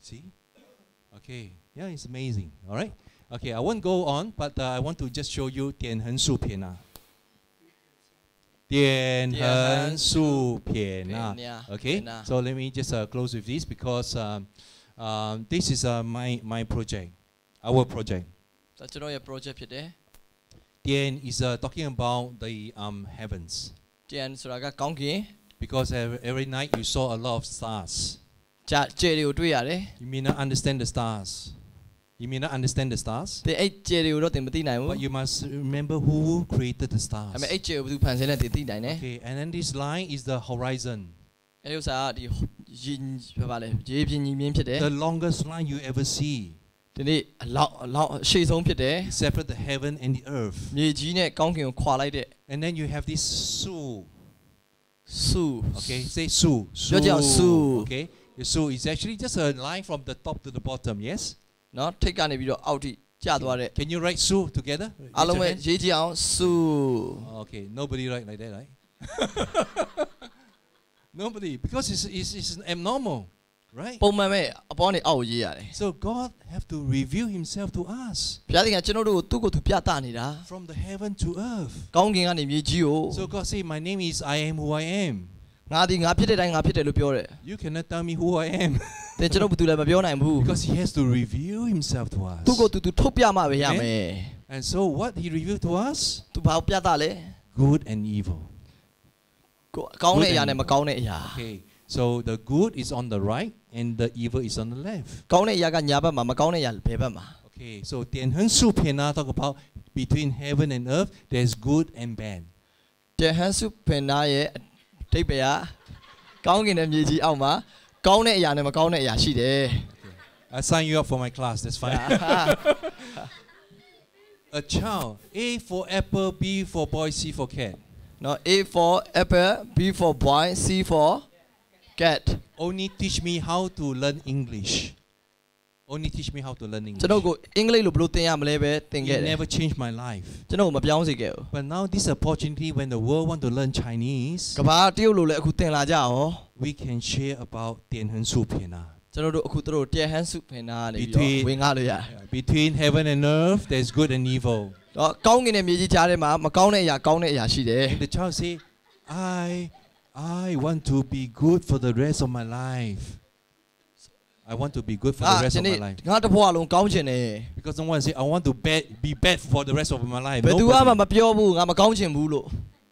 See? Okay. Yeah, it's amazing. All right. Okay, I won't go on, but uh, I want to just show you Tianhen Su Pena. Ah. Dian Su Pian. Okay, so let me just uh, close with this because um, um, this is uh, my, my project, our project. That's your project today. Dian is uh, talking about the um, heavens. Dian Because every, every night you saw a lot of stars. You may not understand the stars. You may not understand the stars, တဲ့အဲ့ကျဲတွေကိုတော့သင်မသိနိုင်ဘူး but you must remember who created the stars. ဒါပေမဲ့အဲ့ကျဲကိုဘယ်သူဖန်ဆင်းလဲသင်သိနိုင်တယ် Okay, and then this line is the horizon, အဲ့ဒီဥစ္စာကဒီရင်ဘာပါလဲရေပြင်းကြီးမြင်းဖြစ်တယ် the longest line you ever see. ဒီနေ့အလောက်အလောက်အရှိဆုံးဖြစ်တယ် It separate the heaven and the earth. မြေကြီးနဲ့ကောင်းကင်ကိုခွာလိုက်တဲ့ And then you have this su. စု Okay, say su. Su. ပြောကြအောင် su. Okay, the su is actually just a line from the top to the bottom. Yes. နော်ထိတ်ကနေပြီးတော့အောက်ထိကျသွားတဲ့ Can you write su together? Raise အားလုံး your ပဲ hand. ရေးကြည့်အောင်စု Okay, nobody write like that, right? *laughs* nobody, because it's, it's, it's abnormal, right? ပုံမှန်ပဲအပေါ်နေအောက်ကိုရေးရတယ် So God have to reveal Himself to us ဘုရားသခင်ကကျွန်တော်တို့ကိုသူ့ကိုယ်သူပြသနေတာ from the heaven to earth. ကောင်းကင်ကနေမြေကြီးကို So God say, My name is I am who I am. ငါဒီငါဖြစ်တဲ့တိုင်းငါဖြစ်တယ်လို့ပြောတယ် You cannot tell me who I am *laughs* တင်ကျွန်တော်ဘာသူလည်းမပြောနိုင်ဘူး because he has to reveal himself to us. သူကိုသူသူထုတ်ပြမှပဲရမယ် and so what he revealed to us? သူဘာပြတာလဲ good and evil. ကိုကောင်းတဲ့အရာနဲ့မကောင်းတဲ့အရာ okay. So the good is on the right and the evil is on the left. ကောင်းတဲ့အရာကညာဘက်မှာမကောင်းတဲ့အရာဘယ်ဘက်မှာ okay. So တင်ဟန်စုဖေနာ talk about between heaven and earth there's good and bad. တင်ဟန်စုဖေနာရဲ့အတိတ်ပဲကကောင်းကင်နဲ့မြေကြီးအောက်မှာ ကောင်းတဲ့အရာနဲ့မကောင်းတဲ့အရာရှိတယ် I sign you up for my class, that's fine. *laughs* A child, A for apple, B for boy, C for cat. နော် A for apple B for boy C for cat Only teach me how to learn English. only teach me how to learn English. ကျွန်တော်ကိုအင်္ဂလိပ်လိုဘယ်လိုသင်ရမလဲပဲသင် It never changed my life. ကျွန်တော်ကိုမပြောင်းစေခဲ့ဘူး But now this opportunity when the world want to learn Chinese, ကမ္ဘာတရုတ်လိုလည်းအခုသင်လာကြရော we can share about Dianhen Su Piana. Ah. ကျွန်တော်တို့အခုတို့တရဟန်းစုဖင်နာကနေပြီးတော့ဝင်ငှလို့ရတယ် Between heaven and earth, there's good and evil. The child say, I, I want to be good for the rest of my life. I want to be good for အာ the rest ဒီ of နေ့ my life. ငါတစ်ဘဝလုံးကောင်းချင်တယ် Because someone say, I want to bad, be bad for the rest of my life. ဘယ်သူမှ Nobody. မပြောဘူးငါမကောင်းချင်ဘူးလို့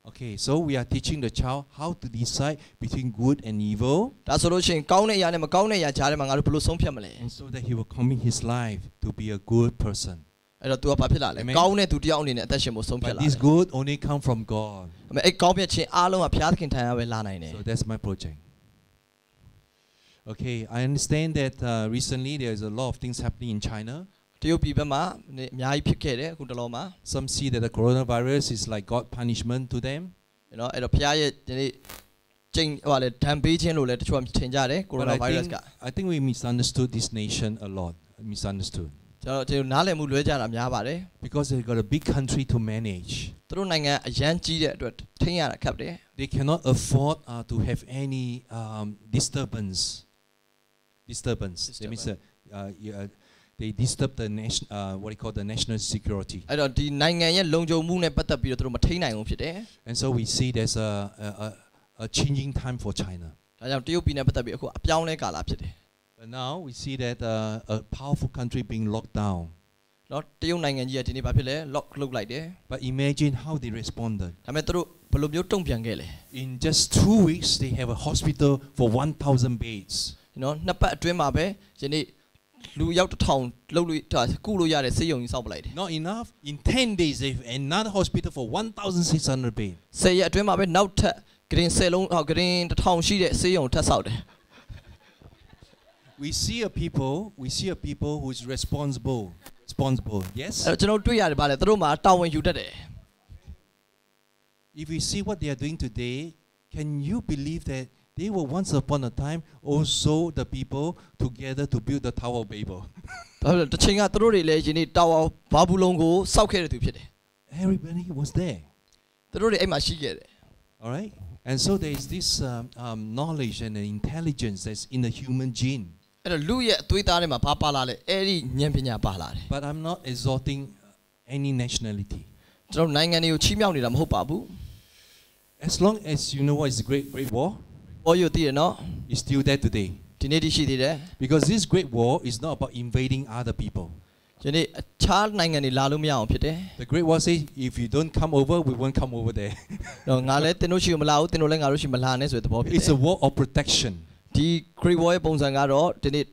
Okay, so we are teaching the child how to decide between good and evil, ဒါဆိုလို့ရှိရင်ကောင်းတဲ့အရာနဲ့မကောင်းတဲ့အရာကြားထဲမှာငါတို့ဘယ်လိုဆုံးဖြတ်မလဲ and so that he will commit his life to be a good person. အဲ့တော့ तू ကဘာဖြစ်လာလဲ Amen. ကောင်းတဲ့သူတယောက်အနေနဲ့အသက်ရှင်ဖို့ဆုံးဖြတ် But လာတယ် this good only come from God. အမေအဲ့ကောင်းပြည့်ခြင်းအားလုံးကဘုရားသခင်ထံကပဲလာနိုင်တယ် So that's my project. Okay, I understand that uh, recently there's a lot of things happening in China. တရုတ်ပြည်ဘက်မှာအများကြီးဖြစ်ခဲ့တယ်အခုတလောမှာ Some see that the coronavirus is like God punishment to them. နော်အဲ့တော့ဘုရားရဲ့ဒီနေ့ကျင့်ဟိုလေဒဏ်ပေးခြင်းလို့လည်းတချို့ကထင်ကြတယ်ကိုရို But နာ I ဗိုင်းရပ် think, စ်က I think we misunderstood this nation a lot. Misunderstood. ကျ ကျွန်တော်ကျွန်တော်နားလည်မှုလွဲကြတာများပါတယ် because they got a big country to manage. သူတို့နိုင်ငံအရန်ကြီးတဲ့အတွက်ထိန်းရတာခက်တယ် They cannot afford uh, to have any um, disturbance. Disturbance. That means uh, uh, yeah, they disturb the nation. Uh, what do you call the national security. အဲ့တော့ဒီနိုင်ငံရဲ့လုံခြုံမှုနဲ့ပတ်သက်ပြီးတော့သူတို့မထိန်းနိုင်ဘူးဖြစ်တယ် And so we see there's a, a, a, a changing time for China. ဒါကြောင့်တရုတ်ပြည်နဲ့ပတ်သက်ပြီးအခုအပြောင်းလဲကာလဖြစ်တယ် But now we see that uh, a powerful country being locked down. နော်တရုတ်နိုင်ငံကြီးကဒီနေ့ဘာဖြစ်လဲ lock လုပ်လိုက်တယ် But imagine how they responded. ဒါပေမဲ့သူတို့ဘယ်လိုမျိုးတုံ့ပြန်ခဲ့လဲ In just two weeks, they have a hospital for 1,000 beds. နော်နှစ်ပတ်အတွင်းမှာပဲယနေ့လူရောက်တစ်ထောင်လှုပ်လို့ဒါကုလို့ရတဲ့ဆေးရုံကြီးစောက်ပလိုက်တယ် Not enough. In 10 days, they have another hospital for 1,600 beds. ဆယ်ရက်အတွင်းမှာပဲနောက်ထပ်ဂရင်10လုံးဟောဂရင်တစ်ထောင်ရှိတဲ့ဆေးရုံထပ်ဆောက်တယ် We see a people, we see a people who is responsible. Responsible, yes? အဲ့တော့ကျွန်တော်တို့တွေ့ရတယ်ဗာလေသူတို့မှာတာဝန်ယူတတ်တယ် If we see what they are doing today, can you believe that they were once upon a time also the people together to build the Tower of Babel. *laughs* Tower *laughs* Everybody was there. All right. And so there is this um, um, knowledge and intelligence that's in the human gene. But I'm not exalting any nationality. As long as you know what is the Great Great Wall, အော်ယူတည်တယ်နော် is still there today. ဒီနေ့တည်ရှိသေးတယ် because this great wall is not about invading other people. The great wall says if you don't come over we won't come over there. It's a war of protection. The great wall ရဲ့ပုံစံကတော့ဒီနေ့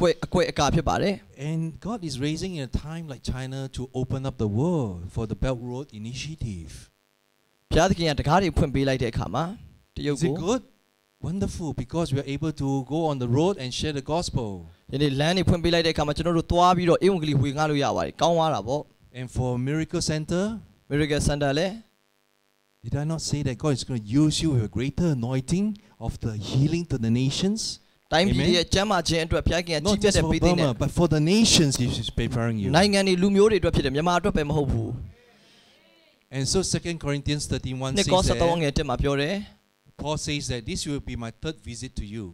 ကွဲအကွဲအကာဖြစ်ပါတယ် and god is raising in a time like china to open up the world for the belt road initiative. Is it good? Wonderful, because we are able to go on the road and share the gospel. ဒီနေ့လမ်းတွေဖွင့်ပေးလိုက်တဲ့အခါမှာကျွန်တော်တို့သွားပြီးတော့အေဝံဂေလိဝေငှလို့ရပါတယ်ကောင်းသွားတာပေါ့ And for Miracle Center, Miracle Center လည်း did I not say that God is going to use you with a greater anointing of the healing to the nations? တိုင်းပြည် Amen. ရဲ့ကျမ်းမာခြင်းအတွက်ဘုရားခင်ကကြီး Not ပြတ် just တဲ့ for ပေးတဲ့နဲ့ Burma, but for the nations He is preparing you. နိုင်ငံတွေလူမျိုးတွေအတွက်ဖြစ်တယ်မြန်မာအတွက်ပဲမဟုတ်ဘူး And so 2 Corinthians 13 နှစ် 1 ကော says 73 that, ငယ်တက်မှာပြောတယ် Paul says that this will be my third visit to you.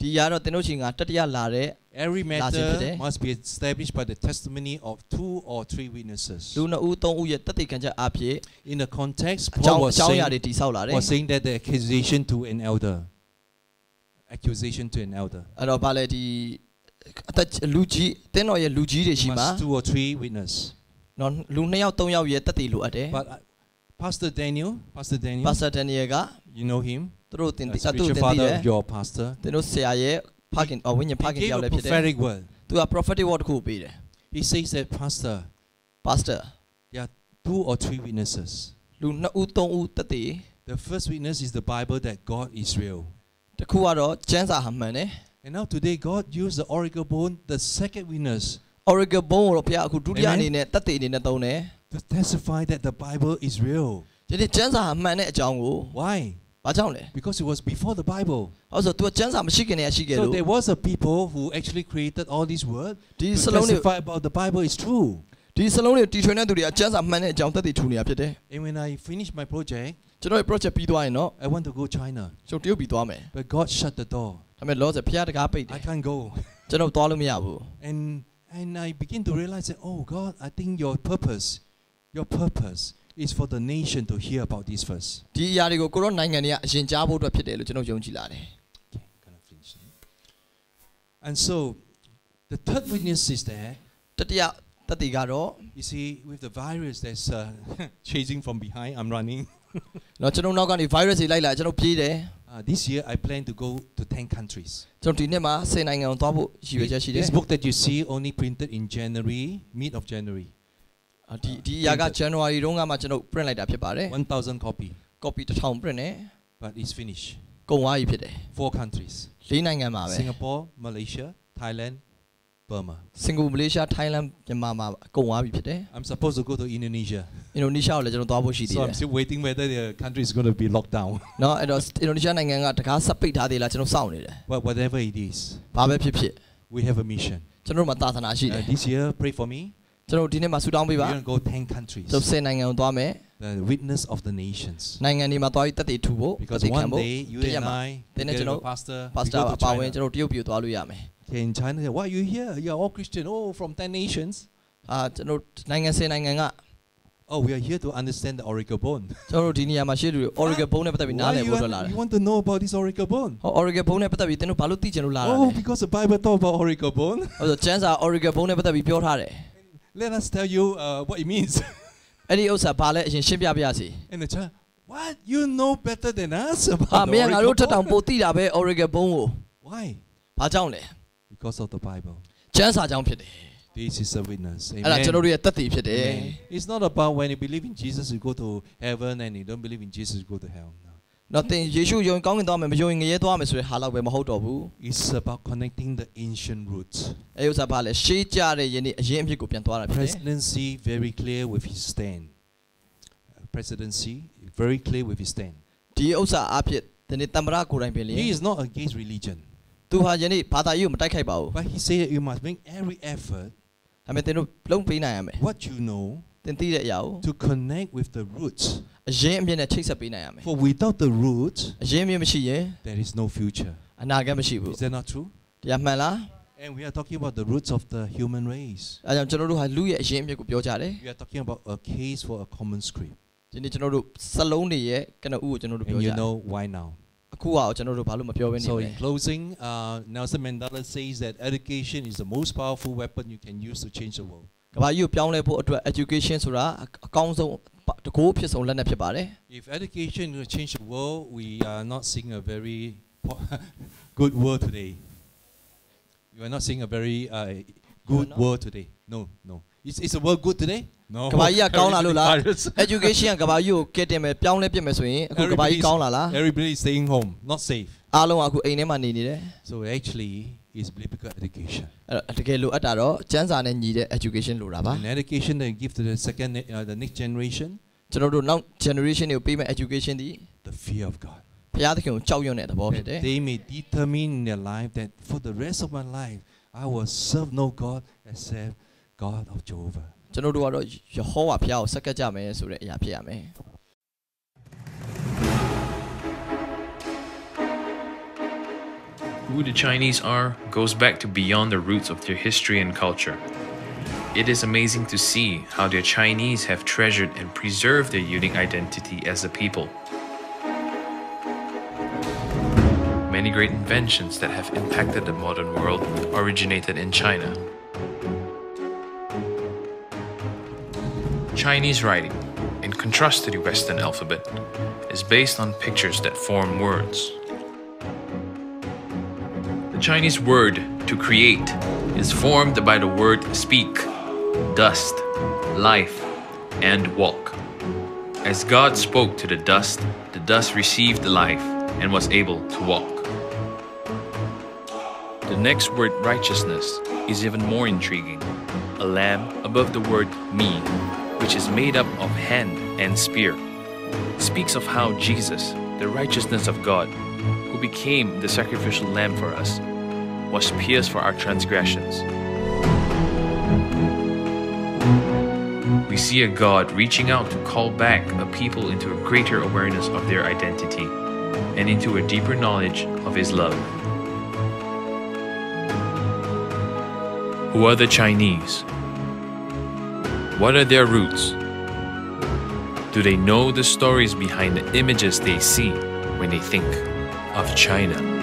ဒီရတော့သင်တို့ချင်းကတတိယလာတဲ့ Every Last matter yesterday. must be established by the testimony of two or three witnesses. လူနှစ်ဦးသုံးဦးရဲ့တသက်ခံချက်အဖြစ် In the context, အကြောင်း Paul အ was ကြောင်းအ saying, ရာတွေတိဆောက်လာတယ် was saying that the accusation to an elder, accusation to an elder, အဲ့တော့ဗာလေဒီအသက်လူကြီးတင်းတော်ရဲ့လူကြီးတွေရှိမှာ must two or three witness. နော်လူနှစ်ယောက်သုံးယောက်ရဲ့တက်တည်လိုအပ်တယ် But uh, Pastor Daniel, Pastor Daniel, ပါစတာဒန်နီယယ်က you know him, သူတို့တင် uh, တိအတူ spiritual တင်တည် father တယ် of your pastor. သင်တို့ဆရာရဲ့ဖခင်အဝိညာဉ်ဖ He ခင်တ gave ယောက် a လည်းဖြစ်တယ် prophetic word. သူက prophetic word တစ်ခုပေးတယ် He says that, Pastor, pastor two or three witnesses. လူနှစ်ဦးသုံးဦးတက်တည် The first witness is the Bible that God is real. တစ်ခုကတော့ကျမ်းစာဟာမှန်တယ် And now today, God used the oracle bone, the second witness, Oracle bone ကိုတော့ဘုရားအခုဒုတိယ Amen. အနေနဲ့တက်တည်အနေနဲ့သုံးတယ် to testify that the Bible is real. ဒီနေ့ကျမ်းစာဟာမှန်တဲ့အကြောင်းကို Why? ဘာကြောင့်လဲ Because it was before the Bible. ဟုတ်ဆိုသူကကျမ်းစာမရှိခင်တည်းကရှိခဲ့ So လို့ there was a people who actually created all these words ဒီ to စလုံးတွေ testify about the Bible is true. ဒီစလုံးတွေတီထွင်တဲ့သူတွေကကျမ်းစာမှန်တဲ့အကြောင်းတက်တည်ထူနေတာဖြစ်တယ် And when I finish my project, ကျွန်တော်ရဲ့ project ပြီးသွားရင်တော့ I want to go China, ကျွန်တော်တရုတ်ပြည်သွားမယ် but God shut the door. ဒါပေမဲ့လောဆယ်ဘုရားတကားပိတ်တယ် I can't go. ကျွန်တော်သွားလို့မရဘူး And and I begin to realize that, oh God, I think your purpose, your purpose is for the nation to hear about this first. ဒီအရာတွေကိုကိုရောနိုင်ငံတွေကအရင်ကြားဖို့အတွက်ဖြစ်တယ်လို့ကျွန်တော်ယုံကြည်လာတယ် And so the third witness is there. တတိယတတိကတော့ You see with the virus there's uh, *laughs* chasing from behind I'm running. *laughs* တော့ကျွန်တော်နောက်ကနေ virus တွေလိုက်လာကျွန်တော်ပြေးတယ် Uh, this year, I plan to go to 10 countries. This book that you see only printed in January, mid of January. ဒီဒီအရာက January print လိုက်တာဖြစ်ပါတယ်1000 copy. Copy 1000 print but it's finished. ကုန်သွားပြီဖြစ်တယ် four countries. Singapore Malaysia Thailand Burma. Singapore Malaysia Thailand မြန်မာမှာကုန်သွားပြီဖြစ်တယ် I'm supposed to go to Indonesia. Indonesia ကိုလည်းကျွန်တော်သွားဖို့ရှိသေးတယ် So I'm still waiting whether the country is going to be locked down. *laughs* နော်အဲ့တော့ Indonesia နိုင်ငံကတကားဆက်ပိတ်ထားသေးလားကျွန်တော်စောင့်နေတယ် But whatever it is ဘာပဲဖြစ်ဖြစ် we have a mission. ကျွန်တော်တို့မှာသာသနာရှိတယ် This year pray for me. ကျွန်တော်တို့ဒီနေ့မှာဆူတောင်းပေး We're ပါ going to go 10 countries. ကျွန်တော်10နိုင်ငံကိုသွားမယ် The witness of the nations. နိုင်ငံတွေမှာသွားပြီးတက်တည်ထူဖို့ Because တက်တည်ခံ one ဖို့ day, you တရက် and မှာ I, Then together you know, with pastor, we ပါစတာ go to အပါဝင် China. ကျွန်တော်တို့တရုတ်ပြည်သွားလို့ရမယ် Okay, in China, why are you here? You're all Christian. Oh, from 10 nations. အာကျွန်တော်တို့နိုင်ငံ10နိုင်ငံက Oh, we are here to understand the oracle bone. *laughs* ကျွန်တော်တို့ဒီနေရာမှာရှိတဲ့လူတွေ Oracle ဘုံနဲ့ပတ်သက်ပြီးနား Why လည် you ဖို့အတွက် want, လာတယ် you want to know about this oracle bone? ဟော Oracle ဘုံနဲ့ပတ်သက်ပြီးသင်တို့ဘာလို့သိချင်လို့လာတာလဲ Oh, because the Bible talk about oracle bone. *laughs* ဟောဆိုကျမ်းစာ Oracle ဘုံနဲ့ပတ်သက်ပြီးပြောထားတယ် Let us tell you uh, what it means. *laughs* အဲ့ဒီဥစ္စာဘာလဲအရင်ရှင်းပြပြရစီ and the child, what? You know better than us about အာ the မင်းကငါ oracle တို့ထက်တောင် bone? ပိုသိတာပဲ Oracle ဘုံကို Why? ဘာကြောင့်လဲ Because of the Bible. ကျမ်းစာကြောင့်ဖြစ်တယ် This is a witness. အဲ့ဒါကျွန်တော် Amen. တို့ရဲ့တက်တည်ဖြစ်တယ် Amen. It's not about when you believe in Jesus, you go to heaven, and you don't believe in Jesus, you go to hell. နော်သင်ယေရှုယုံကောင်းကင်သွားမယ်မယုံရင်ငရဲသွားမယ်ဆိုတဲ့ဟာလောက်ပဲမဟုတ်တော့ဘူး It's about connecting the ancient roots. အဲ့ဥစားပါလေရှေးကြတဲ့ယနေ့အရင်အဖြစ်ကိုပြန်သွားတာဖြစ်တယ် President Xi very clear with his stand. President Xi very clear with his stand. ဒီဥစ္စာအဖြစ်ဒီနေ့တမ္ပရကိုယ်တိုင်ပင်လေ He is not against religion. သူဟာယနေ့ဘာသာရေးကိုမတိုက်ခိုက်ပါဘူး But he said you must make every effort အမေသင်တို့လုံးပေးနိုင်ရမယ် What you know သင်သိတဲ့အရာကို to connect with the roots. အရင်အမြင့်နဲ့ချိတ်ဆက်ပေးနိုင်ရမယ် For without the roots, အရင်အမြင့်မရှိရင် there is no future. အနာဂတ်မရှိဘူး Is that not true? တရားမှန်လား And we are talking about the roots of the human race. အဲဒါကြောင့်ကျွန်တော်တို့ဟာလူရဲ့အရင်အမြင့်ကိုပြောကြတယ် We are talking about a case for a common script. ဒီနေ့ကျွန်တော်တို့စလုံးတွေရဲ့ကနဦးကိုကျွန်တော်တို့ And ပြောကြ you တယ် know why now. အခုဟာကိုကျွန်တော်တို့ဘာလို့မပြောဘဲနေ So လဲ in closing, uh, Nelson Mandela says that education is the most powerful weapon you can use to change the world. ကဘာကြီးကိုပြောင်းလဲဖို့အတွက် education ဆိုတာအကောင်းဆုံးတကိုးဖြစ်ဆုံးလက်နက်ဖြစ်ပါတယ် If education will change the world, we are not seeing a very po- *laughs* good world today. You are not seeing a very uh, good not? world today. No, no. Is, is the world good today? No. *laughs* ကဘာကြီးကကောင်းလာလို့လား Virus. education ကကဘာကြီးကိုကဲတင်မယ်ပြောင်းလဲပြစ်မယ်ဆိုရင်အခုကဘာကြီးကောင်းလာလား Everybody is staying home, not safe. *laughs* အားလုံးကအခုအိမ်ထဲမှာနေနေတယ် So actually, it's biblical education. အဲ့တော့တကယ်လိုအပ်တာတော့ကျန်းစာနဲ့ညီတဲ့ education လိုတာပါ An education that you give to the second, uh, the next generation, ကျွန်တော်တို့နောက် generation တွေကိုပေးမဲ့ education ဒီ the fear of God. ဘုရားသခင်ကိုကြောက်ရွံ့တဲ့သဘောဖြစ် That တယ် they may determine in their life that for the rest of my life, I will serve no God except God of Jehovah. ကျွန်တော်တို့ကတော့ယေဟောဝါဘုရားကိုစက္ကပ်ကြမယ်ဆိုတဲ့အရာဖြစ်ရမယ် Who the Chinese are goes back to beyond the roots of their history and culture. It is amazing to see how their Chinese have treasured and preserved their unique identity as a people. Many great inventions that have impacted the modern world originated in China. Chinese writing, in contrast to the Western alphabet, is based on pictures that form words. The Chinese word to create is formed by the word speak, dust, life, and walk. As God spoke to the dust, the dust received life and was able to walk. The next word, righteousness, is even more intriguing. A lamb above the word me, which is made up of hand and spear, speaks of how Jesus, the righteousness of God, who became the sacrificial lamb for us, was pierced for our transgressions. We see a God reaching out to call back a people into a greater awareness of their identity and into a deeper knowledge of His love. Who are the Chinese? What are their roots? Do they know the stories behind the images they see when they think of China?